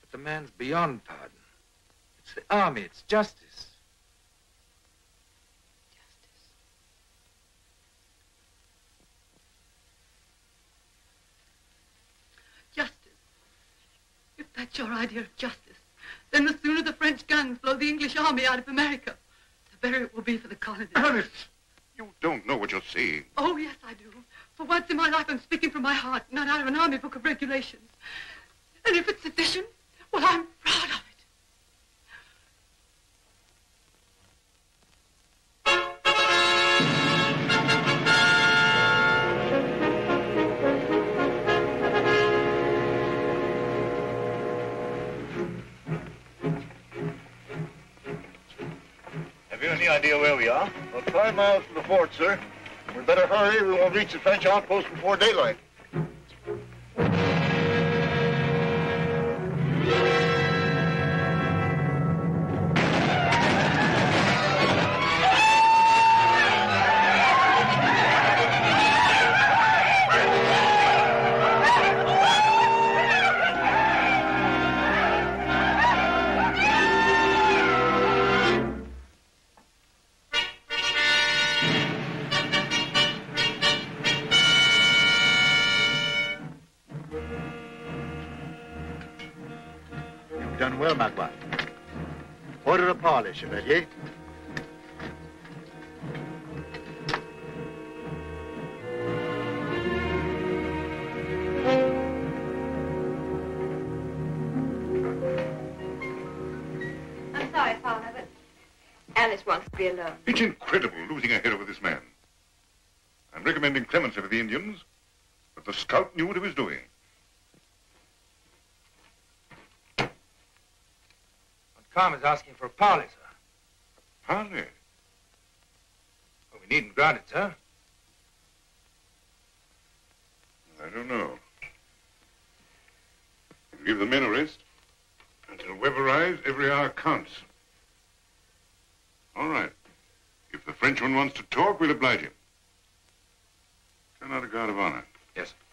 Speaker 5: But the man's beyond pardon. It's the army, it's justice.
Speaker 9: Justice. If that's your idea of justice, then the sooner the French guns blow the English army out of America, the better it will be for the colonies.
Speaker 10: Ernest, you don't know what you're saying.
Speaker 9: Oh, yes, I do. For once in my life, I'm speaking from my heart, not out of an army book of regulations. And if it's sedition, well, I'm proud of it.
Speaker 1: Any idea where we are? About five miles from the fort, sir. We better hurry. We won't reach the French outpost before daylight.
Speaker 3: Chevalier.
Speaker 24: I'm sorry, Father, but Alice wants to be alone.
Speaker 10: It's incredible losing a head over this man. I'm recommending clemency for the Indians, but the scout knew what he was doing.
Speaker 5: Montcalm is asking for a parley, sir.
Speaker 10: Parley?
Speaker 5: Well, we needn't grant it, sir.
Speaker 10: I don't know. Give the men a rest. Until Webb arrives, every hour counts. All right. If the Frenchman wants to talk, we'll oblige him. Turn out a guard of honor.
Speaker 5: Yes.
Speaker 2: Company!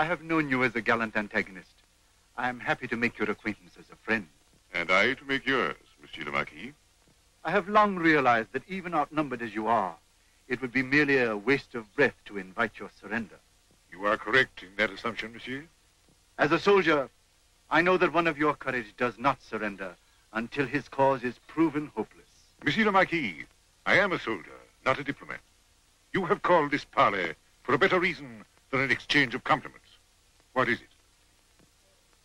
Speaker 3: I have known you as a gallant antagonist. I am happy to make your acquaintance as a friend.
Speaker 10: And I to make yours, Monsieur le Marquis.
Speaker 3: I have long realized that even outnumbered as you are, it would be merely a waste of breath to invite your surrender.
Speaker 10: You are correct in that assumption, Monsieur.
Speaker 3: As a soldier, I know that one of your courage does not surrender until his cause is proven hopeless.
Speaker 10: Monsieur le Marquis, I am a soldier, not a diplomat. You have called this parley for a better reason than an exchange of compliments. What is it?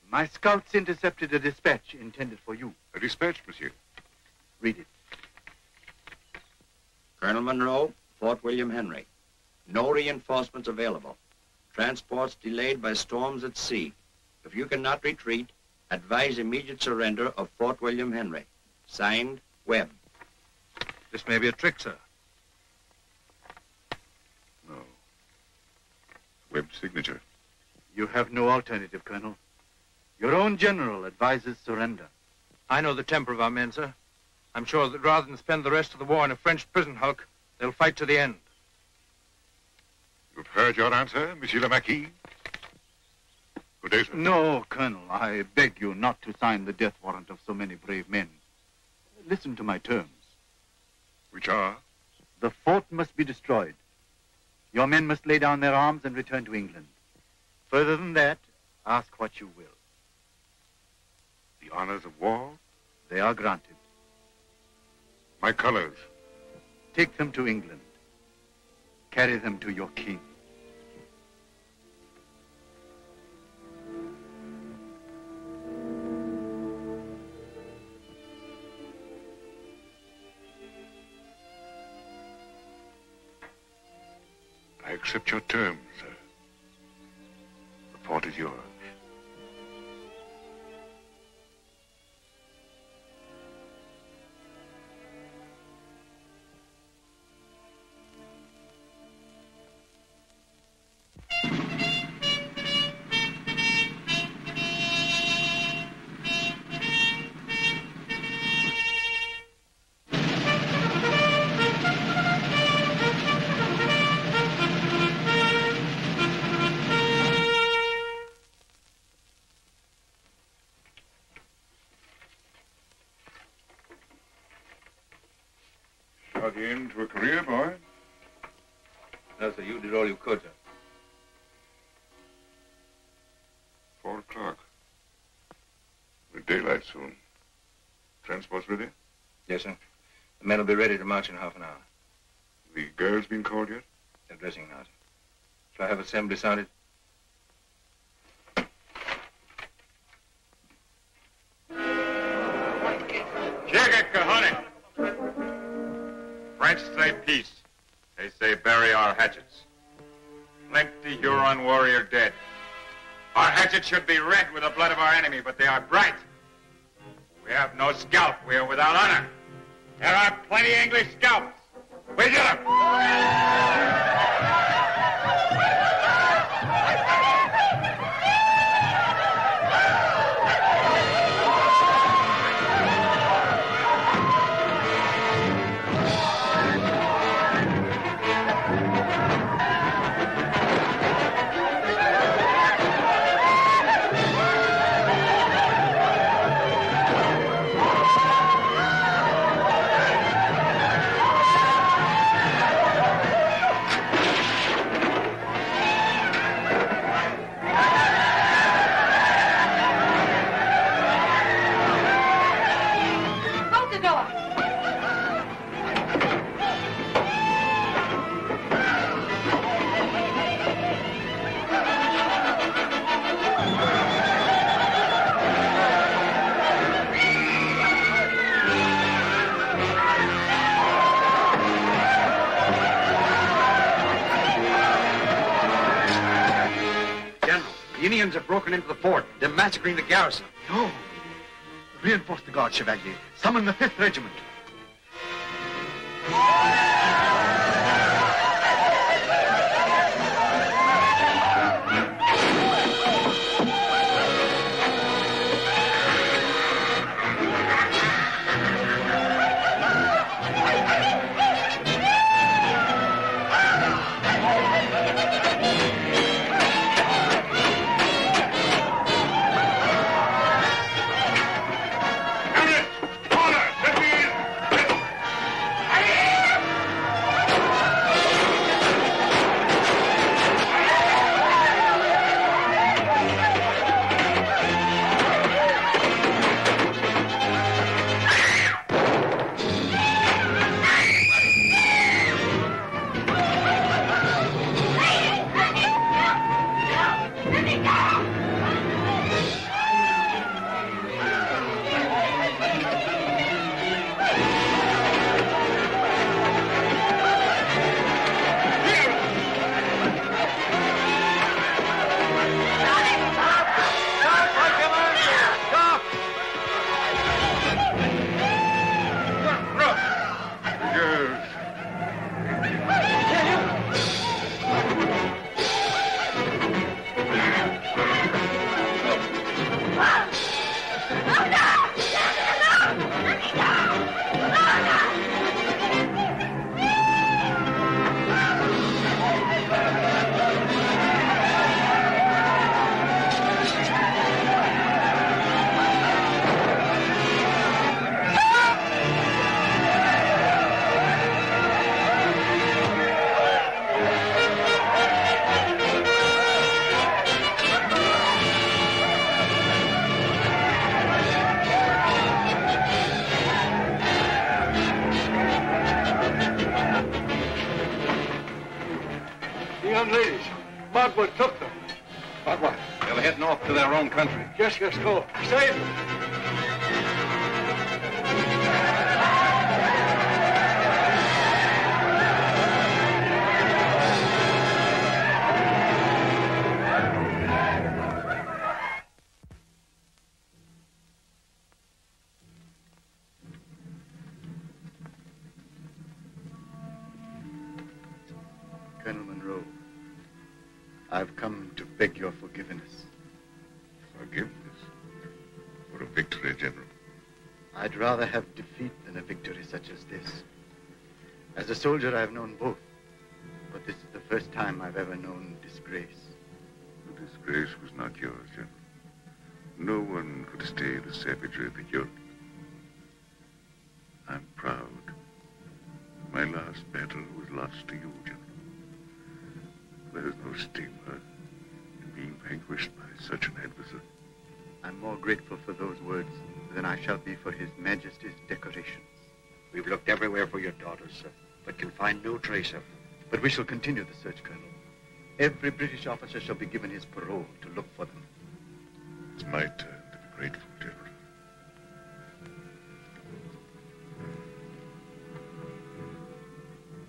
Speaker 3: My scouts intercepted a dispatch intended for you.
Speaker 10: A dispatch, Monsieur.
Speaker 3: Read it.
Speaker 25: Colonel Munro, Fort William Henry. No reinforcements available. Transports delayed by storms at sea. If you cannot retreat, advise immediate surrender of Fort William Henry. Signed, Webb.
Speaker 5: This may be a trick, sir.
Speaker 10: No. Webb's signature.
Speaker 3: You have no alternative, Colonel. Your own general advises surrender.
Speaker 5: I know the temper of our men, sir. I'm sure that rather than spend the rest of the war in a French prison hulk, they'll fight to the end.
Speaker 10: You've heard your answer, Monsieur le Marquis? Good day, sir.
Speaker 3: No, Colonel, I beg you not to sign the death warrant of so many brave men. Listen to my terms.
Speaker 10: Which are?
Speaker 3: The fort must be destroyed. Your men must lay down their arms and return to England. Further than that, ask what you will.
Speaker 10: The honors of war?
Speaker 3: They are granted.
Speaker 10: My colors?
Speaker 3: Take them to England. Carry them to your king.
Speaker 10: I accept your terms, sir. Is yours. Are the end to a career, boy?
Speaker 18: No, sir, you did all you could, sir.
Speaker 10: Four o'clock. We're daylight soon. Transport's ready?
Speaker 18: Yes, sir. The men will be ready to march in half an hour.
Speaker 10: The girls been called yet?
Speaker 18: They're dressing now, sir. Shall I have assembly sounded?
Speaker 15: Huron warrior dead. Our hatchets should be red with the blood of our enemy, but they are bright. We have no scalp. We are without honor. There are plenty English scalps. We get them.
Speaker 26: Indians have broken into the fort. They're massacring the garrison.
Speaker 3: No. Reinforce the guard, Chevalier. Summon the 5th Regiment.
Speaker 17: Yes, yes, go.
Speaker 3: Soldier, I've known both. But this is the first time I've ever known disgrace.
Speaker 10: The disgrace was not yours, General. No one could stay the savagery of the Huron. I'm proud. My last battle was lost to you, General. There's no stigma in being vanquished by such an adversary.
Speaker 3: I'm more grateful for those words than I shall be for His Majesty's decorations.
Speaker 26: We've looked everywhere for your daughters, sir, but can find no trace of them.
Speaker 3: But we shall continue the search, Colonel. Every British officer shall be given his parole to look for them.
Speaker 10: It's my turn to be grateful, General.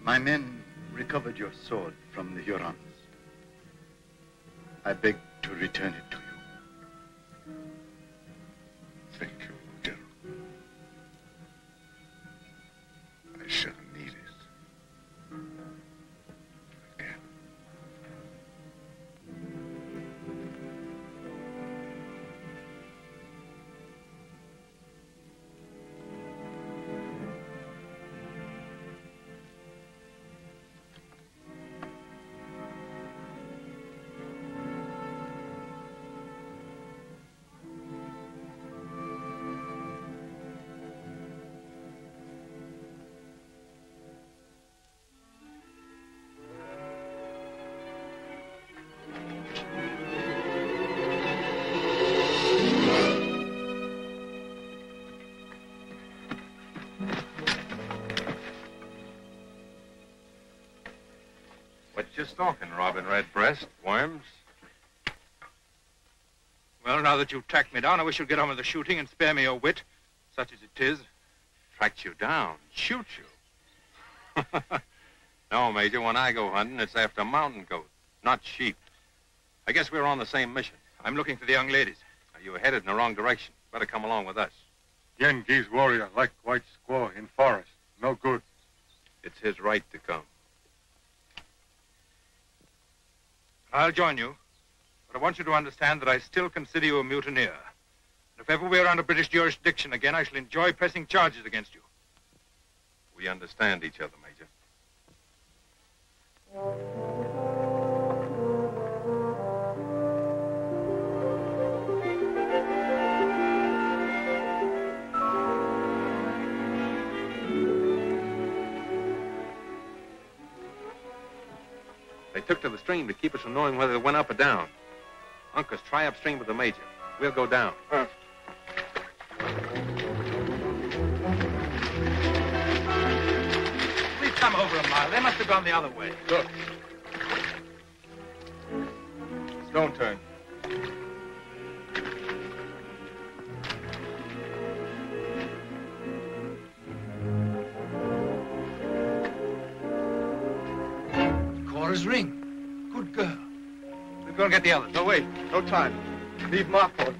Speaker 3: My men recovered your sword from the Hurons.
Speaker 10: I beg to return it to
Speaker 13: stalking, Robin Redbreast? Worms?
Speaker 5: Well, now that you've tracked me down, I wish you'd get on with the shooting and spare me your wit, such as it is.
Speaker 13: Tracked you down? Shoot you? *laughs* no, Major, when I go hunting, it's after mountain goats, not sheep. I guess we're on the same mission.
Speaker 5: I'm looking for the young ladies.
Speaker 13: You were headed in the wrong direction. Better come along with us.
Speaker 18: Yengeese warrior like white squaw in forest. No good.
Speaker 13: It's his right to come.
Speaker 5: I'll join you, but I want you to understand that I still consider you a mutineer. And if ever we're under British jurisdiction again, I shall enjoy pressing charges against you.
Speaker 13: We understand each other, Major. Took to the stream to keep us from knowing whether it went up or down. Uncas, try upstream with the Major. We'll go down.
Speaker 5: We've come over a mile. They must have gone the other way.
Speaker 13: Look.
Speaker 5: Stone turn. We'll get the others.
Speaker 15: No, wait. No time. Leave Marford.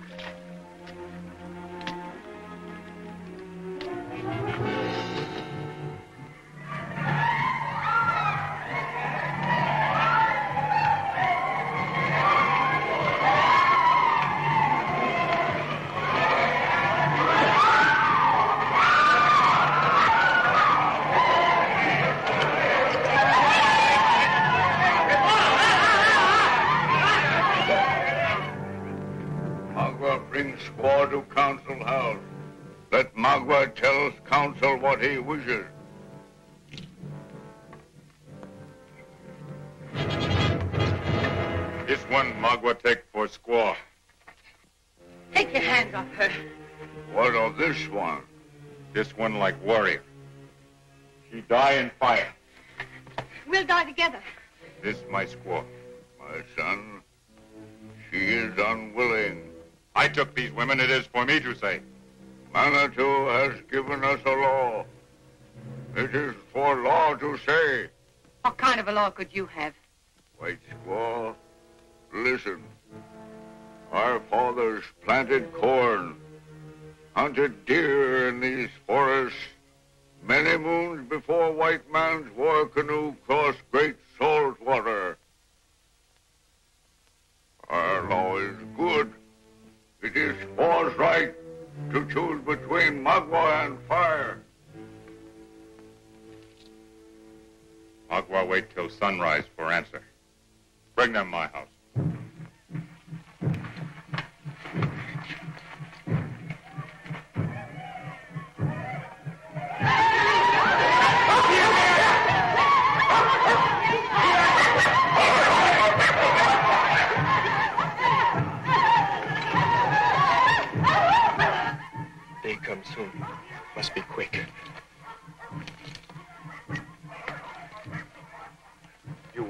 Speaker 8: Me to say.
Speaker 17: Manitou has given us a law. It is for law to say.
Speaker 9: What kind of a law could you have?
Speaker 17: White squaw, listen. Our fathers planted corn, hunted deer in these forests many moons before white man's war canoe crossed great salt water. Our law is good. It is squaw's right to choose between Magua and fire.
Speaker 8: Magua wait till sunrise for answer. Bring them my house.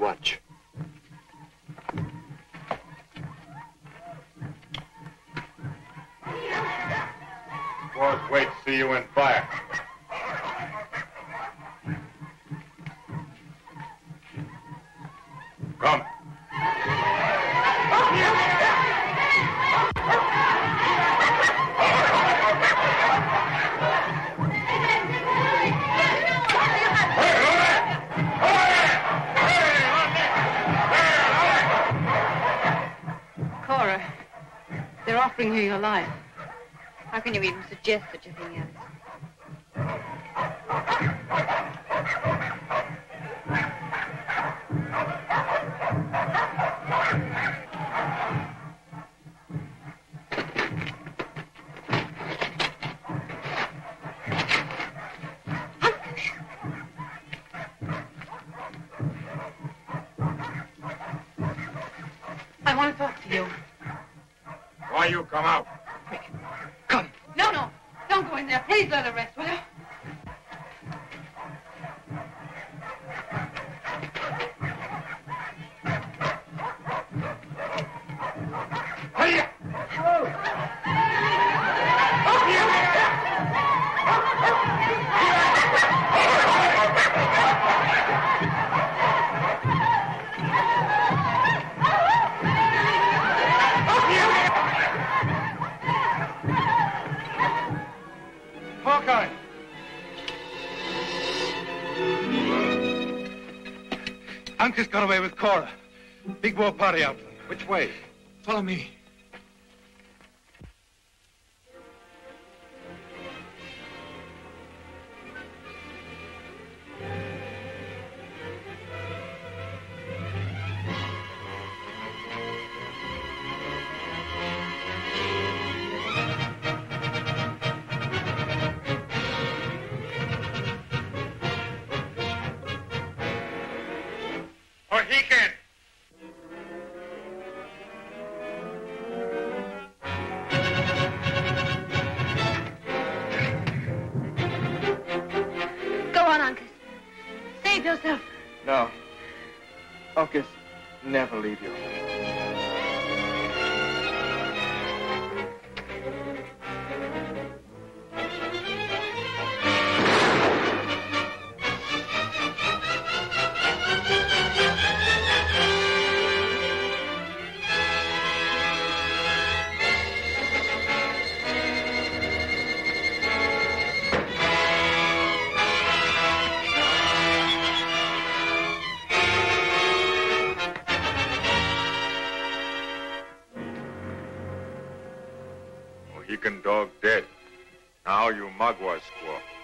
Speaker 27: Watch.
Speaker 8: Boys, wait, see you in fire.
Speaker 9: Can you even suggest such a thing,
Speaker 5: Uncas got away with Cora. Big war party out.
Speaker 13: Which way?
Speaker 5: Follow me.
Speaker 15: Mohican dog dead. Now you Magua squaw.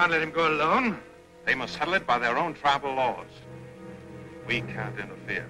Speaker 5: Can't let him go alone.
Speaker 13: They must settle it by their own tribal laws. We can't interfere.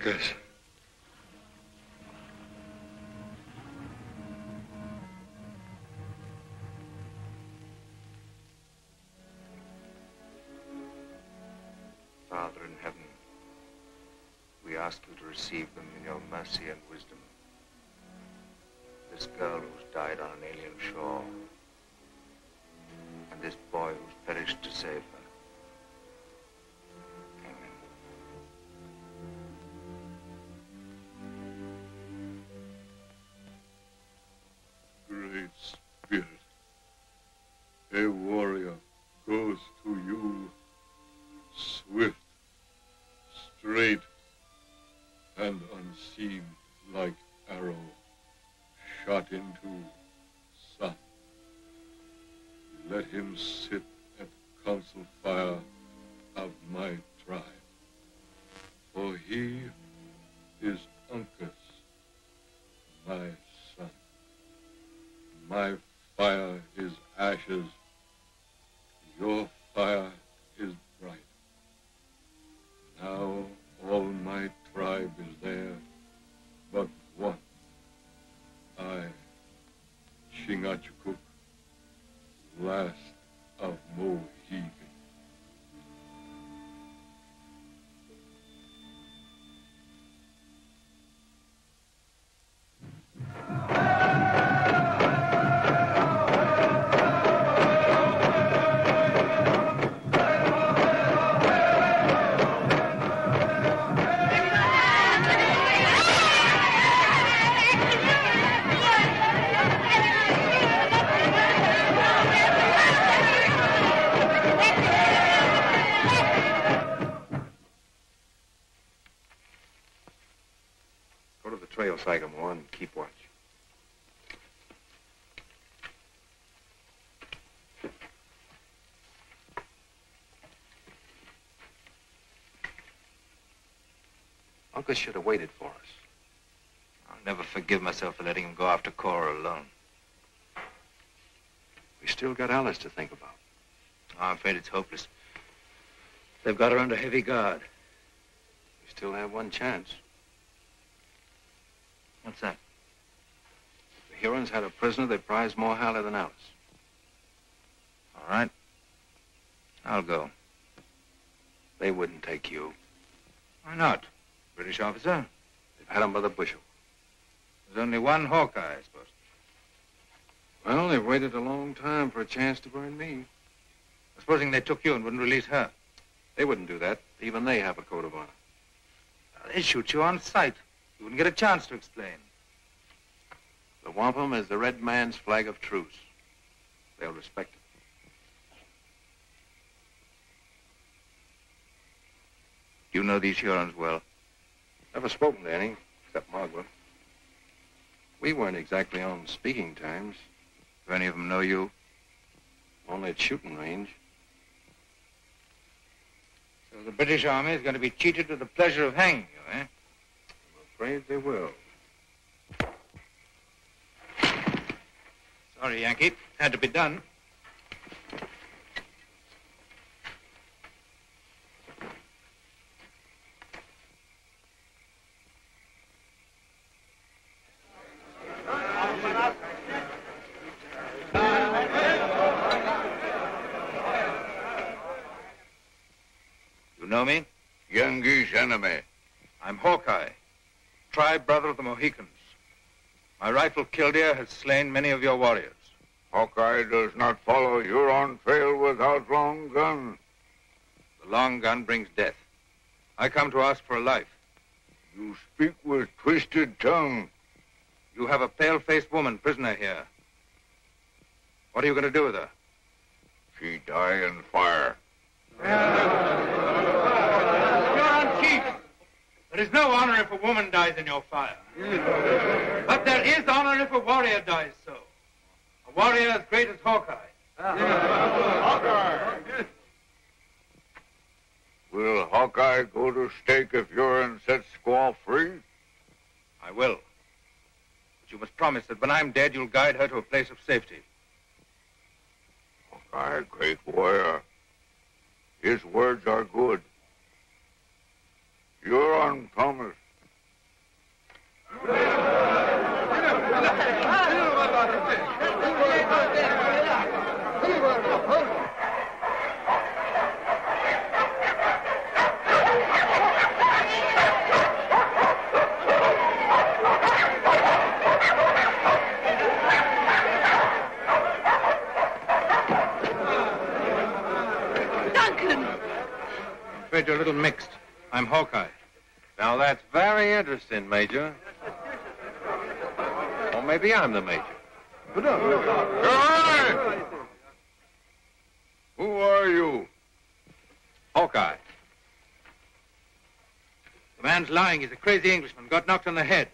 Speaker 13: Father in heaven, we ask you to receive them in your mercy and wisdom. This girl
Speaker 18: ashes.
Speaker 13: Keep watch. Uncas should have waited for us.
Speaker 5: I'll never forgive myself for letting him go after Cora alone.
Speaker 13: We still got Alice to think about.
Speaker 5: I'm afraid it's hopeless. They've got her under heavy guard.
Speaker 13: We still have one chance.
Speaker 5: What's that?
Speaker 13: Had a prisoner they prized more highly than Alice.
Speaker 5: All right. I'll go.
Speaker 13: They wouldn't take you.
Speaker 5: Why not? British officer?
Speaker 13: They've had him by the bushel.
Speaker 5: There's only one Hawkeye, I suppose.
Speaker 13: Well, they've waited a long time for a chance to burn me.
Speaker 5: Supposing they took you and wouldn't release her.
Speaker 13: They wouldn't do that. Even they have a code of honor.
Speaker 5: They'd shoot you on sight. You wouldn't get a chance to explain.
Speaker 13: The wampum is the red man's flag of truce. They'll respect it.
Speaker 5: You know these Hurons well.
Speaker 13: Never spoken to any, except Magua. We weren't exactly on speaking terms.
Speaker 5: Do any of them know you?
Speaker 13: Only at shooting range.
Speaker 5: So the British Army is going to be cheated to the pleasure of hanging you, eh?
Speaker 13: I'm afraid they will.
Speaker 5: Sorry, Yankee. Had to be done. You know me?
Speaker 17: Yengeese enemy.
Speaker 5: I'm Hawkeye, tribe brother of the Mohicans. My rifle killdeer has slain many of your warriors.
Speaker 17: Hawkeye does not follow Huron trail without long gun.
Speaker 5: The long gun brings death. I come to ask for a life.
Speaker 17: You speak with twisted tongue.
Speaker 5: You have a pale-faced woman prisoner here. What are you going to do with her?
Speaker 17: She die in fire. *laughs*
Speaker 28: Huron chief, there is no honor if a woman dies in your fire. But there is honor if a warrior dies so. A warrior as great as Hawkeye. Hawkeye! *laughs*
Speaker 17: Will Hawkeye go to stake if Huron sets Squaw free?
Speaker 5: I will. But you must promise that when I'm dead, you'll guide her to a place of safety.
Speaker 17: Hawkeye, great warrior. His words are good. You're on Thomas. Duncan!
Speaker 5: I'm afraid you're a little mixed. I'm Hawkeye.
Speaker 13: Now that's very interesting, Major. Or maybe I'm the Major.
Speaker 17: Hey! Who are you?
Speaker 13: Hawkeye.
Speaker 5: The man's lying. He's a crazy Englishman. Got knocked on the head.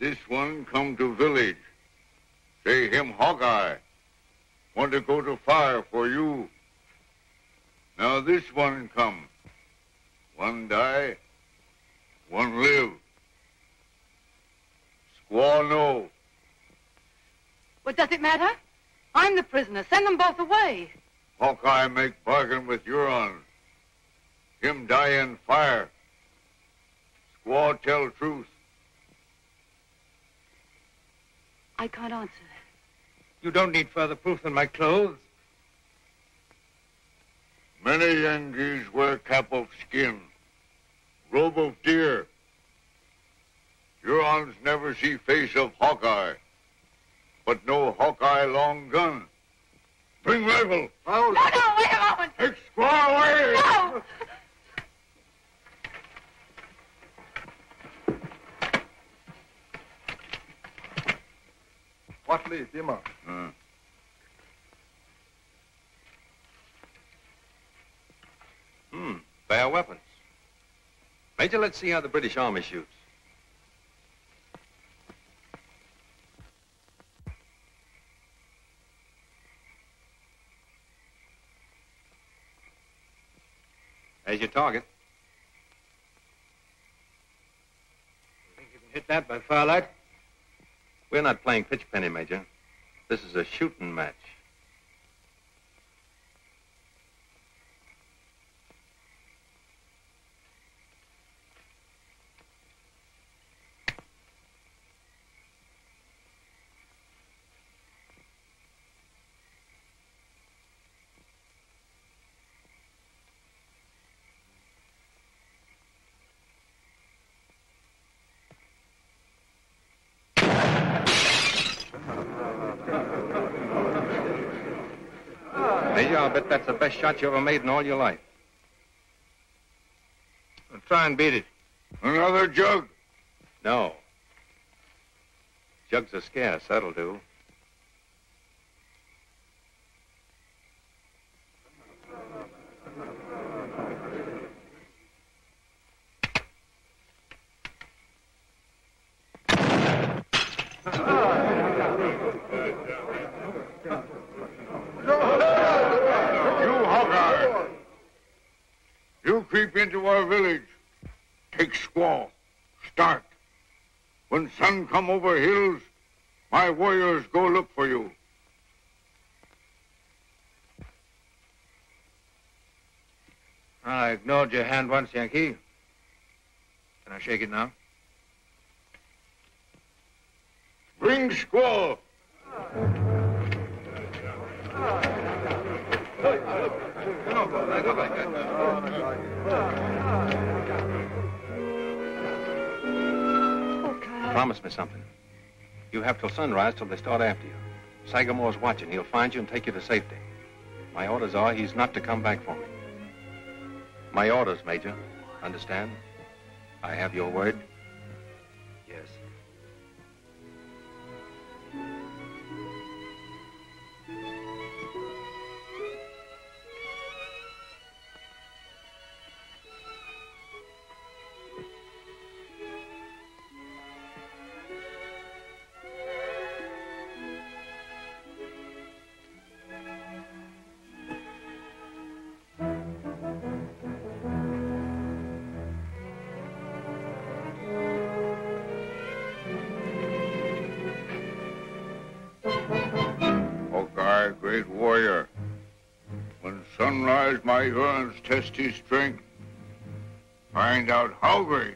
Speaker 17: This one come to village. Say him Hawkeye. Want to go to fire for you. Now this one come. One die, one live. Squaw know.
Speaker 9: What does it matter? I'm the prisoner. Send them both away.
Speaker 17: Hawkeye make bargain with Huron. Him die in fire. Squaw tell truth.
Speaker 9: I can't answer.
Speaker 5: You don't need further proof than my clothes.
Speaker 17: Many Yankees wear cap of skin, robe of deer. Hurons never see face of Hawkeye, but no Hawkeye long gun. Bring rifle.
Speaker 9: No, no, wait a moment.
Speaker 17: Take squaw away.
Speaker 9: No.
Speaker 20: What please, Dima?
Speaker 17: Uh,
Speaker 13: Hmm. They are weapons. Major, let's see how the British Army shoots. There's your target.
Speaker 5: Think you can hit that by firelight?
Speaker 13: We're not playing pitch penny, Major. This is a shooting match. Major, I'll bet that's the best shot you ever made in all your life.
Speaker 5: Well, try and beat it.
Speaker 17: Another jug?
Speaker 13: No. Jugs are scarce, that'll do.
Speaker 17: Into our village. Take squaw. Start. When sun come over hills, my warriors go look for you.
Speaker 5: I ignored your hand once, Yankee. Can I shake it now?
Speaker 17: Bring squaw.
Speaker 13: Promise me something. You have till sunrise till they start after you. Sagamore's watching. He'll find you and take you to safety. My orders are he's not to come back for me. My orders, Major. Understand? I have your word?
Speaker 17: Test his strength. Find out how great.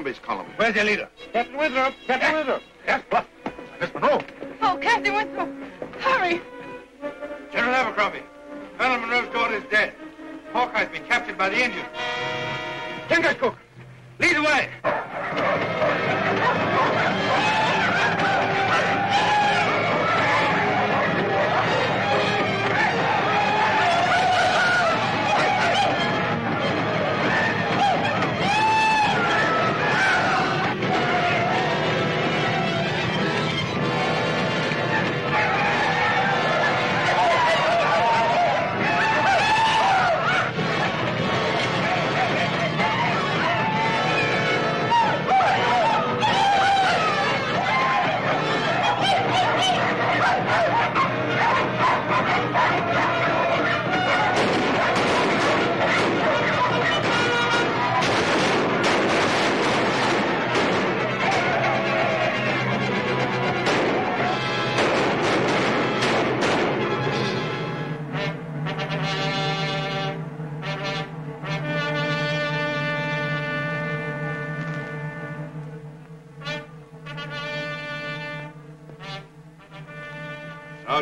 Speaker 13: General Abercrombie's column.
Speaker 5: Where's your leader?
Speaker 13: Captain Winthrop. Captain Winthrop.
Speaker 5: Yes, what? Miss Munro.
Speaker 16: Oh, Captain Winthrop, hurry.
Speaker 5: General Abercrombie. Colonel Munro's daughter is dead. Hawkeye's been captured by the Indians. Chingachgook, lead the way.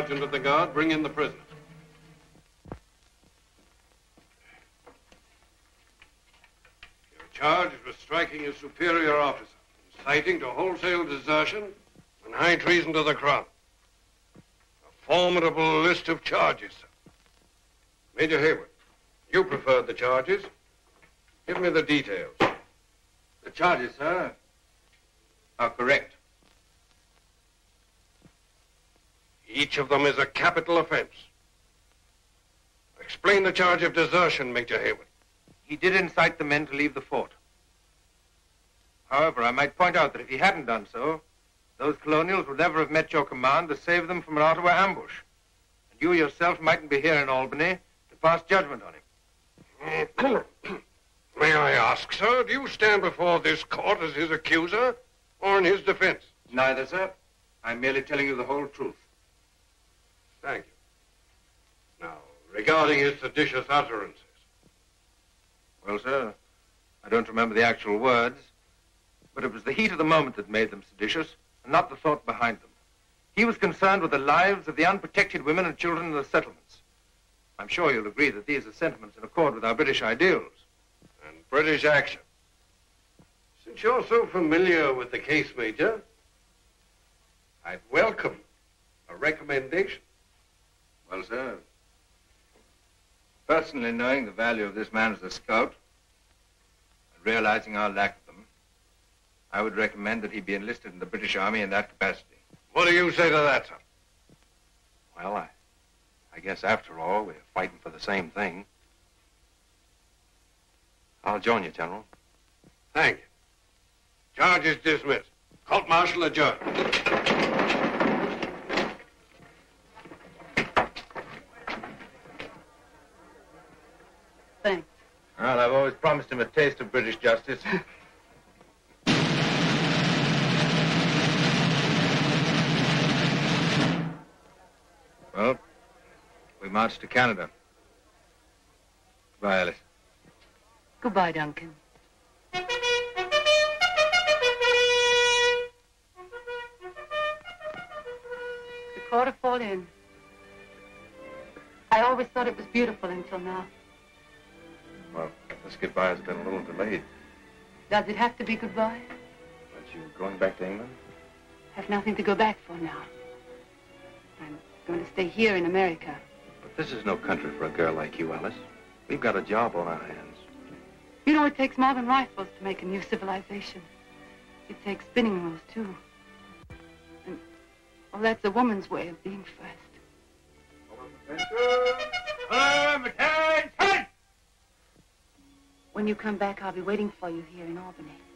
Speaker 29: Sergeant of the guard, bring in the prisoner. You're charged with striking a superior officer, inciting to wholesale desertion, and high treason to the crown. A formidable list of charges, sir. Major Heyward, you preferred the charges. Give me the details.
Speaker 30: The charges, sir, are correct.
Speaker 29: Each of them is a capital offense. Explain the charge of desertion, Major Heyward.
Speaker 5: He did incite the men to leave the fort. However, I might point out that if he hadn't done so, those colonials would never have met your command to save them from an Ottawa ambush. And you yourself mightn't be here in Albany to pass judgment on him. *clears throat*
Speaker 29: May I ask, sir, do you stand before this court as his accuser or in his defense?
Speaker 30: Neither, sir. I'm merely telling you the whole truth.
Speaker 29: Thank you. Now, regarding his seditious utterances.
Speaker 5: Well, sir, I don't remember the actual words, but it was the heat of the moment that made them seditious, and not the thought behind them. He was concerned with the lives of the unprotected women and children in the settlements. I'm sure you'll agree that these are sentiments in accord with our British ideals.
Speaker 29: And British action. Since you're so familiar with the case, Major, I'd welcome a recommendation.
Speaker 30: Well, sir, personally knowing the value of this man as a scout, and realizing our lack of them, I would recommend that he be enlisted in the British Army in that capacity.
Speaker 29: What do you say to that, sir?
Speaker 13: Well, I, I guess after all, we're fighting for the same thing. I'll join you, General.
Speaker 29: Thank you. Charge is dismissed. Court martial adjourned.
Speaker 9: Thanks.
Speaker 5: Well, I've promised him a taste of British justice. well, we march to Canada. Goodbye, Alice.
Speaker 9: Goodbye, Duncan. The quarter fall in. I always thought it was beautiful until now.
Speaker 13: Well, this goodbye has been a little delayed.
Speaker 9: Does it have to be goodbye?
Speaker 13: Aren't you going back to England?
Speaker 9: I Have nothing to go back for now. I'm going to stay here in America.
Speaker 13: But this is no country for a girl like you, Alice. We've got a job on our hands.
Speaker 9: You know, it takes more than rifles to make a new civilization. It takes spinning wheels, too. And, well, that's a woman's way of being first. When you come back, I'll be waiting for you here in Albany.